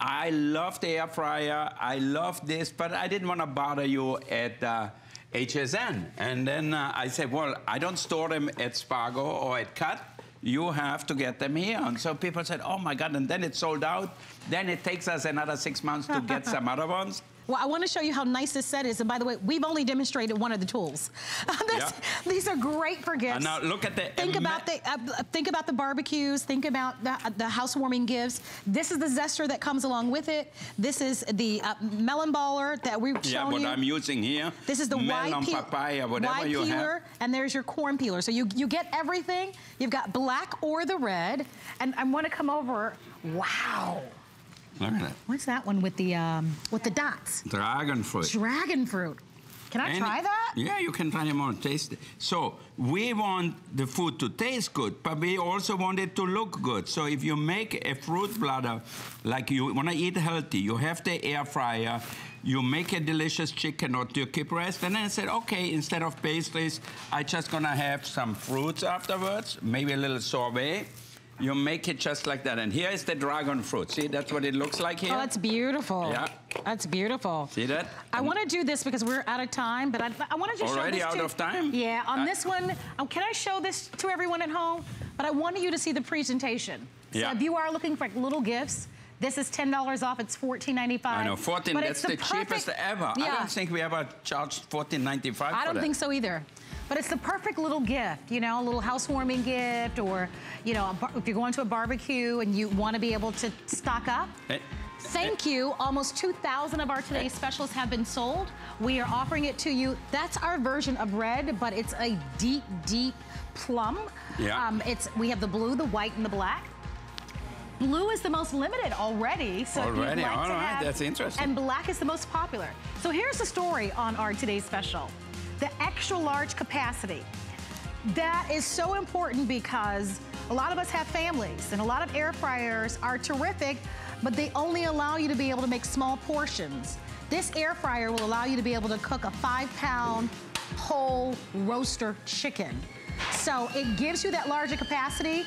I love the air fryer, I love this, but I didn't want to bother you at uh, HSN. And then uh, I said, well, I don't store them at Spago or at Cut. You have to get them here. And so people said, oh my God, and then it sold out. Then it takes us another six months to get some other ones. Well, I want to show you how nice this set is. And by the way, we've only demonstrated one of the tools. This- These are great for gifts. And now look at the Think about the uh, think about the barbecues. Think about the, uh, the housewarming gifts. This is the zester that comes along with it. This is the uh, melon baller that we've Yeah, shown what you. I'm using here. This is the melon, Y, papaya, whatever Y you peeler, have. and there's your corn peeler. So you, you get everything. You've got black or the red. And I want to come over. Wow. Look at that. What's that one with the um, with the dots? Dragon fruit. Dragon fruit. Can I And- try that? Yeah, you can try them on, taste it. So we want the food to taste good, but we also want it to look good. So if you make a fruit bladder, like you want to eat healthy, you have the air fryer, you make a delicious chicken or turkey breast, and then I said, okay, instead of pastries, I just gonna have some fruits afterwards, maybe a little sorbet. You make it just like that. And here is the dragon fruit. See, that's what it looks like here. Oh, that's beautiful. Yeah. That's beautiful. See that? I want to do this because we're out of time, but I, I want to just Already show this out to- of time? Yeah, on I- this one, um, can I show this to everyone at home? But I wanted you to see the presentation. So Yeah. if you are looking for like, little gifts, this is ten dollars off. It's fourteen ninety five. I know, 14, But that's it's the, cheapest perfect- ever. I don't think we ever charged 14.95 for I don't that. think so either. But it's the perfect little gift, you know, a little housewarming gift, or you know, a bar- if you're going to a barbecue and you want to be able to stock up. Eh, Thank you. Almost 2,000 of our today's specials have been sold. We are offering it to you. That's our version of red, but it's a deep, deep plum. Yeah. Um, it's we have the blue, the white, and the black. Blue is the most limited already. So if Already? you'd like All to right, have- that's interesting. And black is the most popular. So here's the story on our today's special. The extra large capacity. That is so important because a lot of us have families and a lot of air fryers are terrific, but they only allow you to be able to make small portions. This air fryer will allow you to be able to cook a five pound whole roaster chicken. So it gives you that larger capacity,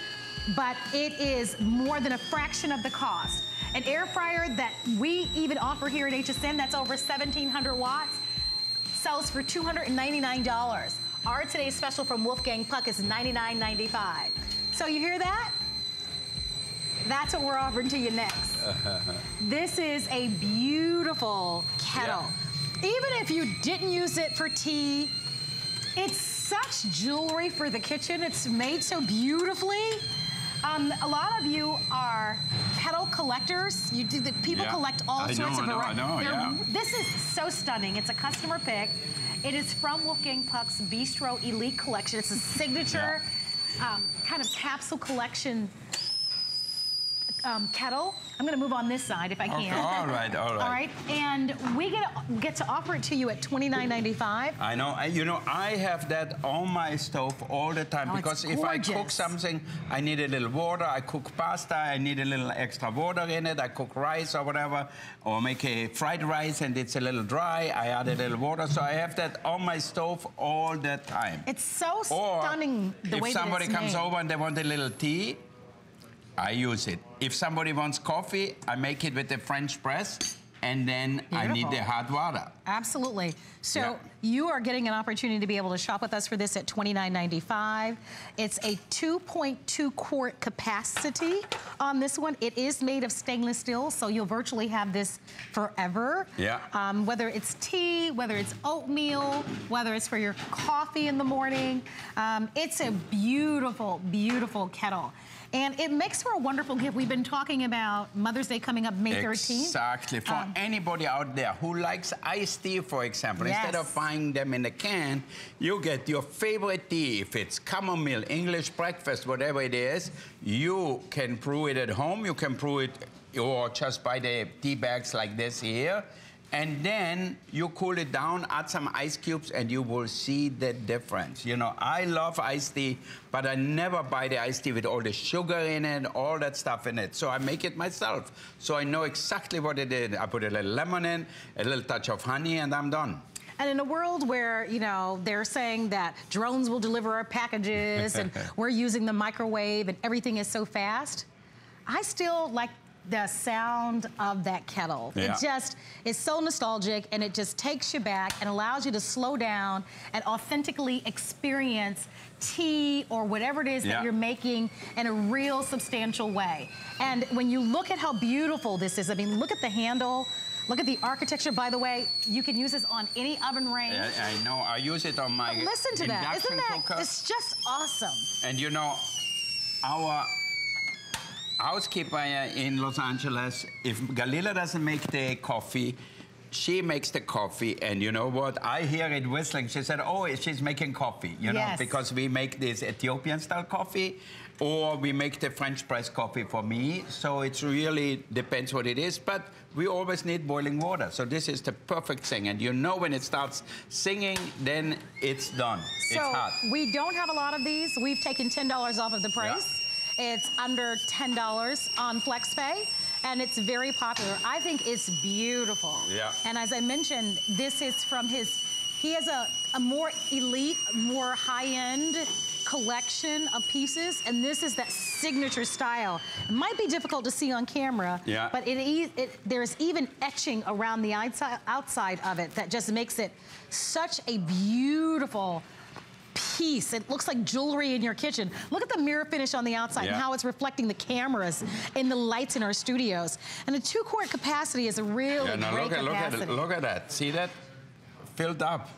but it is more than a fraction of the cost. An air fryer that we even offer here at HSN that's over 1700 watts sells for $299. Our today's special from Wolfgang Puck is $99.95. So you hear that? That's what we're offering to you next. This is a beautiful kettle. Even if you didn't use it for tea, it's such jewelry for the kitchen. It's made so beautifully. Um, a lot of you are kettle collectors. You do the people Yeah. collect all I sorts know, of I know, I know, yeah. This is so stunning. It's a customer pick. It is from Wolfgang Puck's Bistro Elite Collection. It's a signature um, kind of capsule collection um, kettle. I'm going to move on this side if I Okay, can. all right, all right. All right, and we get get to offer it to you at $29.95. I know. I, you know, I have that on my stove all the time Oh, because if I cook something, I need a little water. I cook pasta, I need a little extra water in it. I cook rice or whatever, or make a fried rice and it's a little dry. I add a little water, so I have that on my stove all the time. It's so Or stunning the if way somebody that it's comes over and they want a little tea, I use it. If somebody wants coffee, I make it with the French press, and then I need the hot water. Absolutely. So Yeah. you are getting an opportunity to be able to shop with us for this at $29.95. It's a 2.2 quart capacity on this one. It is made of stainless steel, so you'll virtually have this forever. Yeah. Um, whether it's tea, whether it's oatmeal, whether it's for your coffee in the morning. Um, it's a beautiful, beautiful kettle. And it makes for a wonderful gift. We've been talking about Mother's Day coming up May 13th. Exactly. For Um, anybody out there who likes iced tea, for example, instead of buying them in a can, you get your favorite tea. If it's chamomile, English breakfast, whatever it is, you can brew it at home. You can brew it or just buy the tea bags like this here. And then you cool it down, add some ice cubes, and you will see the difference. You know, I love iced tea, but I never buy the iced tea with all the sugar in it, all that stuff in it. So I make it myself. So I know exactly what it is. I put a little lemon in, a little touch of honey, and I'm done. And in a world where, you know, they're saying that drones will deliver our packages and we're using the microwave and everything is so fast, I still like the sound of that kettle. Yeah. It just is so nostalgic and it just takes you back and allows you to slow down and authentically experience tea or whatever it is Yeah. that you're making in a real substantial way. And when you look at how beautiful this is, I mean, look at the handle, look at the architecture. By the way, you can use this on any oven range. I, I know. I use it on my Listen to that. Isn't that, cooker. it's just awesome. And you know, our housekeeper in Los Angeles, if Galila doesn't make the coffee, she makes the coffee, and you know what? I hear it whistling. She said, "Oh, she's making coffee," you know, Yes. because we make this Ethiopian-style coffee, or we make the French press coffee for me. So it really depends what it is, but we always need boiling water. So this is the perfect thing, and you know when it starts singing, then it's done. So it's hot. we don't have a lot of these. We've taken $10 off of the price. It's under $10 on FlexPay, and it's very popular. I think it's beautiful. Yeah. And as I mentioned, this is from his, he has a, a more elite, more high-end collection of pieces, and this is that signature style. It might be difficult to see on camera, Yeah. but it, it, there's even etching around the outside, outside of it that just makes it such a beautiful piece. It looks like jewelry in your kitchen. Look at the mirror finish on the outside and how it's reflecting the cameras and the lights in our studios. And the two quart capacity is a really Yeah, now great look at, look at capacity. Look at that. See that? Filled up.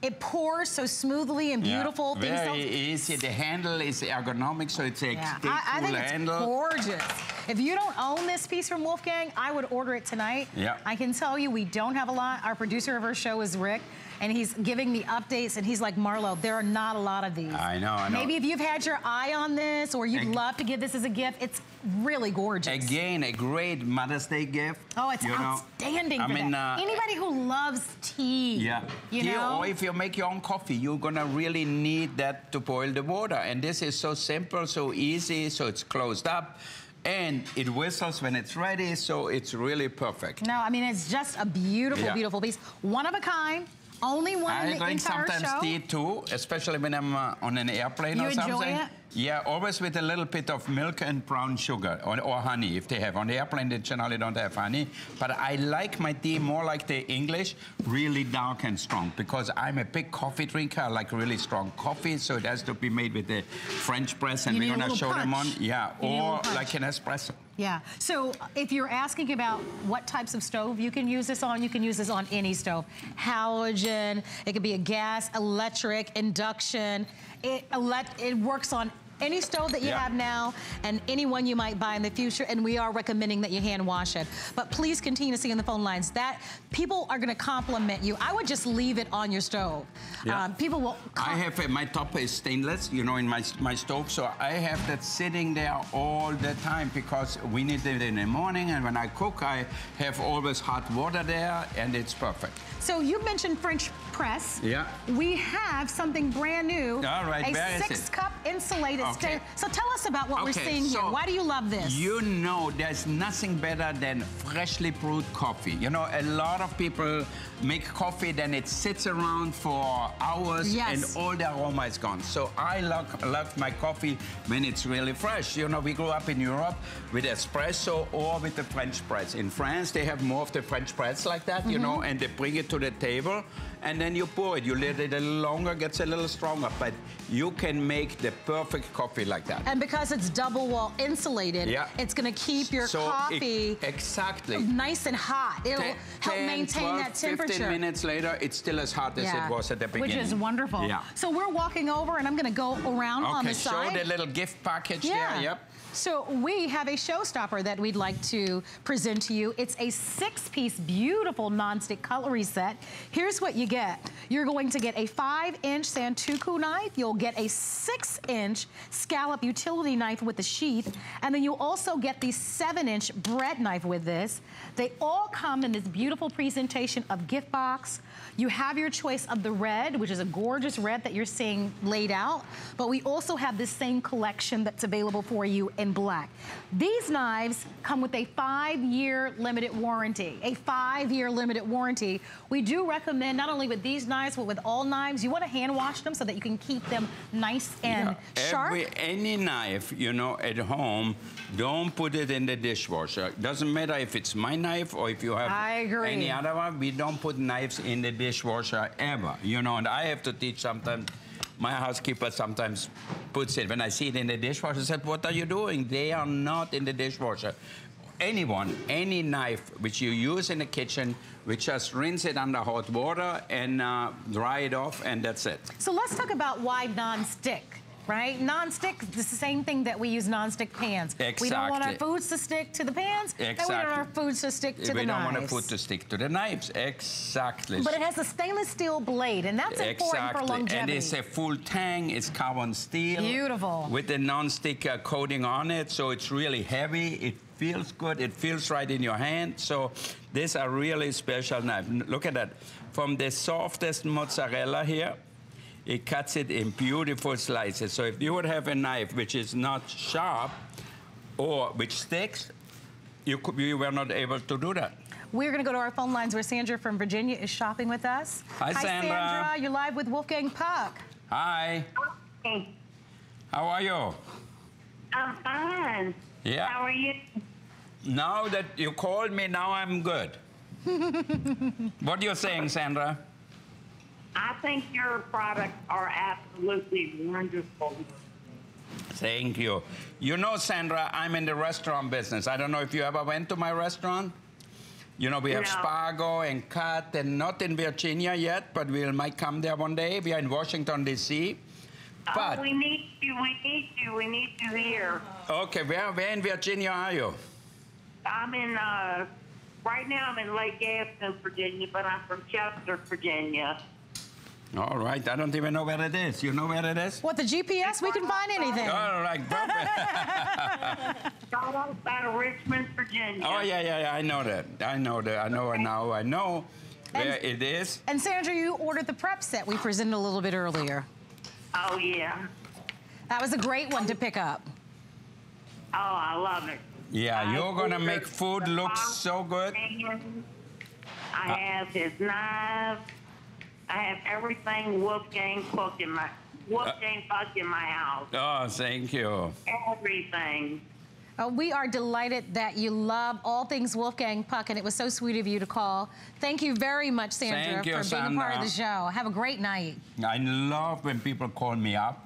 It pours so smoothly and Yeah. beautiful. Things Very easy. The handle is ergonomic, so it's a Yeah, I, I think it's handle. gorgeous. If you don't own this piece from Wolfgang, I would order it tonight. Yeah. I can tell you we don't have a lot. Our producer of our show is Rick, and he's giving the updates, and he's like, Marlo, there are not a lot of these. I know, I know. Maybe if you've had your eye on this, or you'd love to give this as a gift, it's really gorgeous. Again, a great Mother's Day gift. Oh, it's you know. outstanding I mean, uh, Anybody who loves tea. Yeah. You Tea, know? Or if you make your own coffee, you're gonna really need that to boil the water. And this is so simple, so easy, so it's closed up. And it whistles when it's ready, so it's really perfect. No, I mean, it's just a beautiful, Yeah. beautiful piece. One of a kind. Only one I in the drink entire sometimes show. tea too, especially when I'm uh, on an airplane You or enjoy something. it? Yeah, always with a little bit of milk and brown sugar or, or honey if they have. On the airplane, they generally don't have honey. But I like my tea more like the English, really dark and strong because I'm a big coffee drinker. I like really strong coffee, so it has to be made with the French press, and You we're gonna little show them on. Yeah, You or like an espresso. Yeah. So if you're asking about what types of stove you can use this on, you can use this on any stove. Halogen, it could be a gas, electric, induction. It, elect, it works on any stove that you Yeah. have now and any one you might buy in the future, and we are recommending that you hand wash it. But please continue to see on the phone lines that people are gonna compliment you. I would just leave it on your stove. Yeah. Um, people will I have my top is stainless, you know, in my my stove, so I have that sitting there all the time because we need it in the morning, and when I cook, I have always hot water there, and it's perfect. So you mentioned French press. Yeah. We have something brand new. All right, a six cup insulated Okay. So tell us about what we're Okay, seeing here. Why do you love this? You know, there's nothing better than freshly brewed coffee. You know, a lot of people make coffee, then it sits around for hours, Yes. and all the aroma is gone. So I love, love my coffee when it's really fresh. You know, we grew up in Europe with espresso or with the French press. In France, they have more of the French press like that, you know, Mhm. and they bring it to the table. And then you pour it. You let it a little longer, gets a little stronger, but you can make the perfect coffee like that. And because it's double wall insulated, Yeah. it's gonna keep your So it- coffee exactly. nice and hot. It'll 10, help 10, maintain 12, that temperature. 15 minutes later, it's still as hot as Yeah. it was at the beginning. Which is wonderful. Yeah. So we're walking over and I'm gonna go around on the side. Okay, show the little gift package Yeah. there. Yep. So we have a showstopper that we'd like to present to you. It's a six-piece beautiful nonstick cutlery set. Here's what you get. You're going to get a five-inch Santoku knife. You'll get a six-inch scallop utility knife with the sheath. And then you'll also get the seven-inch bread knife with this. They all come in this beautiful presentation of gift box. You have your choice of the red, which is a gorgeous red that you're seeing laid out. But we also have this same collection that's available for you in black. These knives come with a five-year limited warranty. A five-year limited warranty. We do recommend not only with these knives, but with all knives, you want to hand wash them so that you can keep them nice and sharp. Every, any knife, you know, at home, don't put it in the dishwasher. It Doesn't matter if it's my knife or if you have any other one. We don't put knives in the dishwasher ever, you know. And I have to teach sometimes. My housekeeper sometimes puts it when I see it in the dishwasher. I said, "What are you doing? They are not in the dishwasher." Anyone, any knife which you use in the kitchen, we just rinse it under hot water and uh, dry it off, and that's it. So let's talk about why non-stick, right? Non-stick is the same thing that we use non-stick pans. We don't want our foods to stick to the pans, and we don't want our foods to stick to we the don't knives. want the food to stick to the knives. Exactly. But it has a stainless steel blade, and that's important for longevity. And it's a full tang, it's carbon steel. Beautiful. With the non-stick uh, coating on it, so it's really heavy. It feels good. It feels right in your hand. So these are really special knife. N- Look at that. From the softest mozzarella here, it cuts it in beautiful slices. So if you would have a knife which is not sharp or which sticks, you, could, you were not able to do that. We're going to go to our phone lines where Sandra from Virginia is shopping with us. Hi, Hi, Sandra. Sandra. You're live with Wolfgang Puck. Hi. Hey. How are you? I'm fine. Yeah. How are you? Now that you called me, now I'm good. what are you saying, Sandra? I think your products are absolutely wonderful. Thank you. You know, Sandra, I'm in the restaurant business. I don't know if you ever went to my restaurant. You know, we have No. Spago and Cut, and not in Virginia yet, but we might come there one day. We are in Washington, D.C. But, oh, we need you. We need you. We need you here. okay, where, where in Virginia are you? I'm in. Uh, right now, I'm in Lake Gaston, Virginia, but I'm from Chester, Virginia. All right, I don't even know where it is. You know where it is? What, the GPS? We can find anything. All right, perfect. Right outside of Richmond, Virginia. Oh yeah, yeah, yeah. I know that. I know that. I know it now. I know where And- it is. And Sandra, you ordered the prep set we presented a little bit earlier. Oh yeah. That was a great one to pick up. Oh, I love it. Yeah, I you're gonna make food look so good. I have his knives. I have everything Wolfgang Cook in my Wolfgang Puck in my house. Oh, thank you. Everything. Uh, we are delighted that you love all things Wolfgang Puck, and it was so sweet of you to call. Thank you very much, Sandra, Thank you, for being a part of the show. Have a great night. I love when people call me up.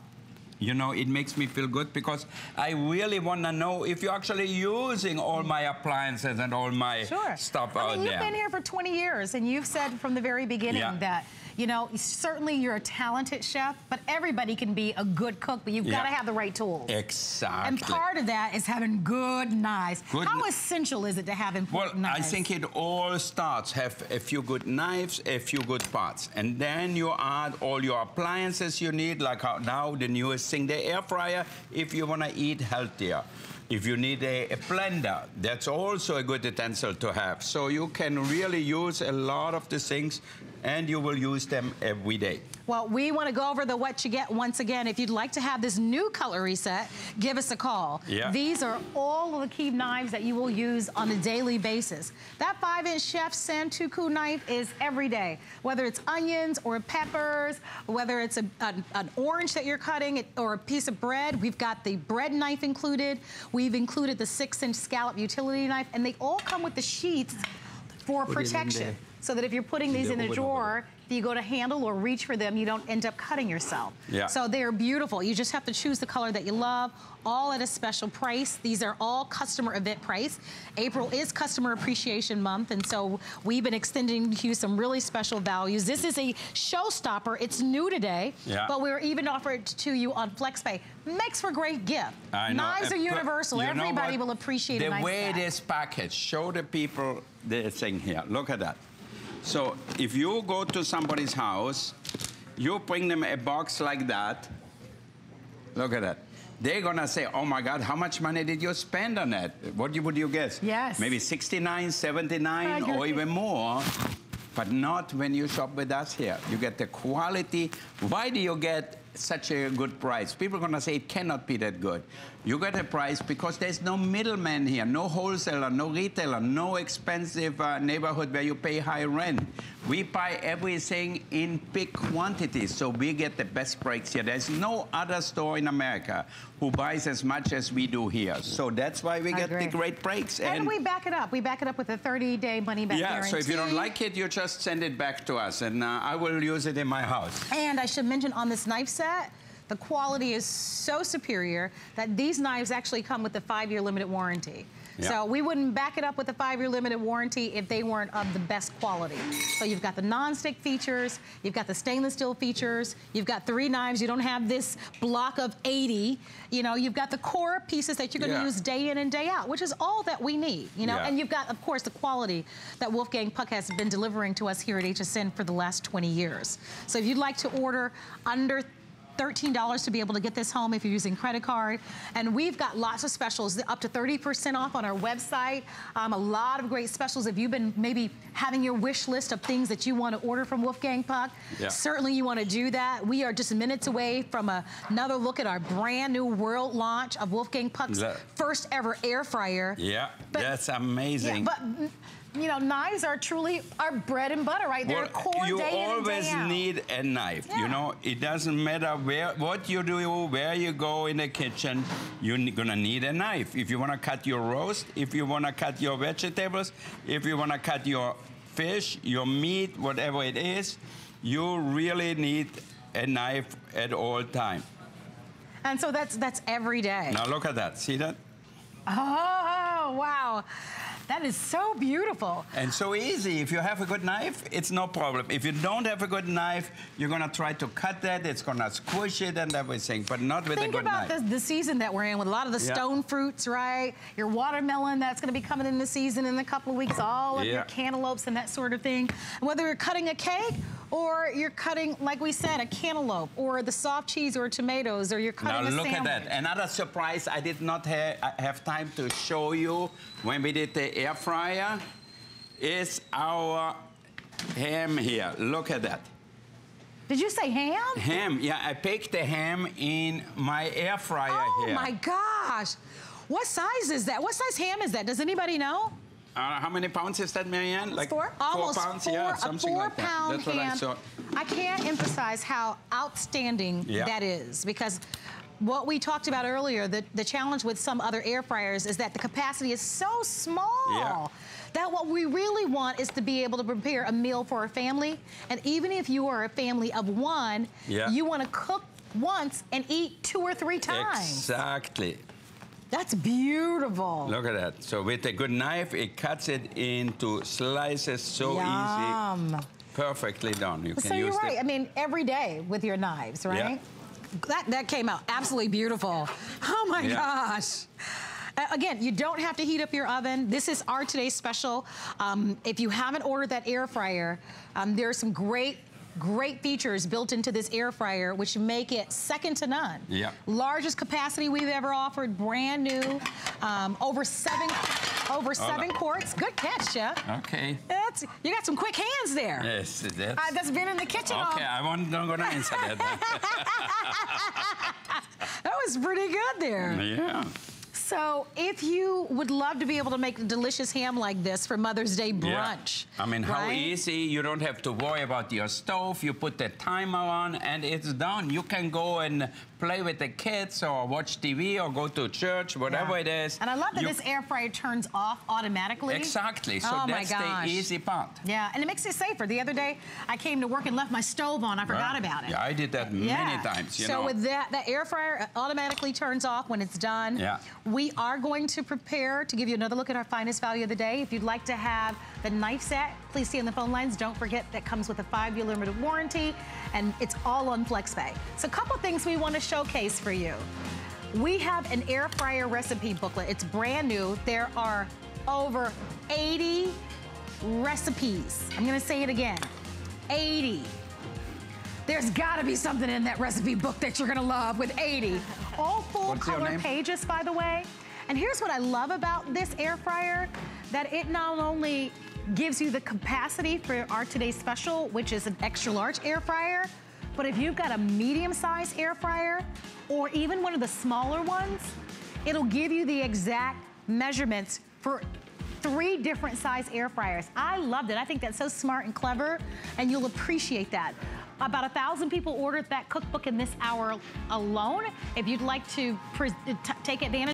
You know, it makes me feel good because I really want to know if you're actually using all my appliances and all my Sure. stuff I out mean, you've there. been here for 20 years, and you've said from the very beginning Yeah. that, you know, certainly you're a talented chef, but everybody can be a good cook, but you've got to have the right tools. Exactly. And part of that is having good knives. Good How essential is it to have Well, important knives? I think it all starts have a few good knives, a few good parts, and then you add all your appliances you need, like now the newest thing, the air fryer, if you want to eat healthier. If you need a, a blender, that's also a good utensil to have. So you can really use a lot of the things, and you will use them every day. Well, we want to go over the what you get once again. If you'd like to have this new cutlery set, give us a call. Yeah. These are all of the key knives that you will use on a daily basis. That five-inch chef Santoku knife is every day, whether it's onions or peppers, whether it's a, an, an orange that you're cutting or a piece of bread. We've got the bread knife included. We've included the six-inch scallop utility knife, and they all come with the sheaths for Put protection. So that if you're putting these in the a oven over drawer, if you go to handle or reach for them, you don't end up cutting yourself. Yeah. So they're beautiful. You just have to choose the color that you love, all at a special price. These are all customer event price. April is Customer Appreciation Month, and so we've been extending to you some really special values. This is a showstopper. It's new today, Yeah. but we're even offered to you on FlexPay. Makes for a great gift. I know. Knives Uh, are universal. Everybody will appreciate the a nice way set. it is packaged. Show the people the thing here. Look at that. So if you go to somebody's house, you bring them a box like that. Look at that. They're gonna say, "Oh my God, how much money did you spend on that? What would you guess? Yes. Maybe 69, 79, Uh, or even more." But not when you shop with us here. You get the quality. Why do you get such a good price? People are gonna say it cannot be that good. You get a price because there's no middleman here, no wholesaler, no retailer, no expensive uh, neighborhood where you pay high rent. We buy everything in big quantities, so we get the best breaks here. There's no other store in America who buys as much as we do here. So that's why we I get the great breaks. And, we back it up. We back it up with a 30-day money-back yeah, guarantee. so if you don't like it, you just send it back to us, and uh, I will use it in my house. And I should mention on this knife set, the quality is so superior that these knives actually come with a five-year limited warranty. Yeah. So we wouldn't back it up with a five-year limited warranty if they weren't of the best quality. So you've got the non-stick features, you've got the stainless steel features, you've got three knives, you don't have this block of 80. You know, you've got the core pieces that you're gonna Yeah. use day in and day out, which is all that we need, you know? Yeah. And you've got, of course, the quality that Wolfgang Puck has been delivering to us here at HSN for the last 20 years. So if you'd like to order under $13 to be able to get this home if you're using credit card. And we've got lots of specials, up to 30% off on our website. Um, a lot of great specials. If you've been maybe having your wish list of things that you want to order from Wolfgang Puck, Yeah. certainly you want to do that. We are just minutes away from a, another look at our brand new world launch of Wolfgang Puck's That- first ever air fryer. Yeah, But- that's amazing. Yeah, but you know, knives are truly our bread and butter, right? They're Well, core you day in always day out. need a knife. Yeah. You know, it doesn't matter where what you do, where you go in the kitchen, you're gonna need a knife. If you wanna cut your roast, if you wanna cut your vegetables, if you wanna cut your fish, your meat, whatever it is, you really need a knife at all time. And so that's that's every day. Now look at that. See that? Oh, wow. That is so beautiful. And so easy. If you have a good knife, it's no problem. If you don't have a good knife, you're gonna try to cut that. It's gonna squish it and everything, but not with Think a good about knife. the, the season that we're in with a lot of the Yeah. stone fruits, right? Your watermelon that's going to be coming in the season in a couple of weeks, all of your cantaloupes and that sort of thing. Whether you're cutting a cake or you're cutting, like we said, a cantaloupe or the soft cheese or tomatoes or you're Now cutting a look at that. Another surprise I did not ha have time to show you when we did the air fryer is our ham here. Look at that. Did you say ham? Ham, yeah, I baked the ham in my air fryer Oh here. my gosh. What size is that? What size ham is that? Does anybody know? Uh, how many pounds is that, Marian? Like four? Almost four pounds? four, yeah, a something four like that. pound That's what I saw. I can't emphasize how outstanding Yeah. that is because what we talked about earlier, the, the challenge with some other air fryers is that the capacity is so small. Yeah. That what we really want is to be able to prepare a meal for a family. And even if you are a family of one, Yeah. you want to cook once and eat two or three times. Exactly. That's beautiful. Look at that. So with a good knife, it cuts it into slices so Yum. easy. Perfectly done. You can So use you're right. I mean, every day with your knives, right? That that came out absolutely beautiful. Oh my Yeah. gosh. Uh, Again, you don't have to heat up your oven. This is our today's special. Um, if you haven't ordered that air fryer, um, there are some great, great features built into this air fryer, which make it second to none. Yeah. Largest capacity we've ever offered, brand new, um, over seven, over seven quarts. Good catch, Chef. Okay. That's, you got some quick hands there. Yes, that's. Uh, that's been in the kitchen all okay, I won't, not gonna answer that. That was pretty good there. yeah. So if you would love to be able to make a delicious ham like this for Mother's Day brunch. Yeah. I mean, how right? easy. You don't have to worry about your stove. You put the timer on and it's done. You can go and play with the kids or watch TV or go to church, whatever Yeah. it is. And I love that you- this air fryer turns off automatically. Exactly. So oh that's my the easy part. Yeah, and it makes it safer. The other day, I came to work and left my stove on. I forgot Right. about it. Yeah, I did that many times. You so know. with that, that air fryer automatically turns off when it's done. Yeah. We are going to prepare to give you another look at our finest value of the day. If you'd like to have the knife set, please see on the phone lines. Don't forget that comes with a five-year limited warranty, and it's all on FlexPay. So a couple things we want to showcase for you. We have an air fryer recipe booklet. It's brand new. There are over 80 recipes. I'm gonna say it again, 80. There's gotta be something in that recipe book that you're gonna love with 80. All full What's color pages, by the way. And here's what I love about this air fryer, that it not only gives you the capacity for our today's special, which is an extra large air fryer, but if you've got a medium sized air fryer or even one of the smaller ones, it'll give you the exact measurements for three different size air fryers. I loved it. I think that's so smart and clever, and you'll appreciate that. About a thousand people ordered that cookbook in this hour alone. If you'd like to take advantage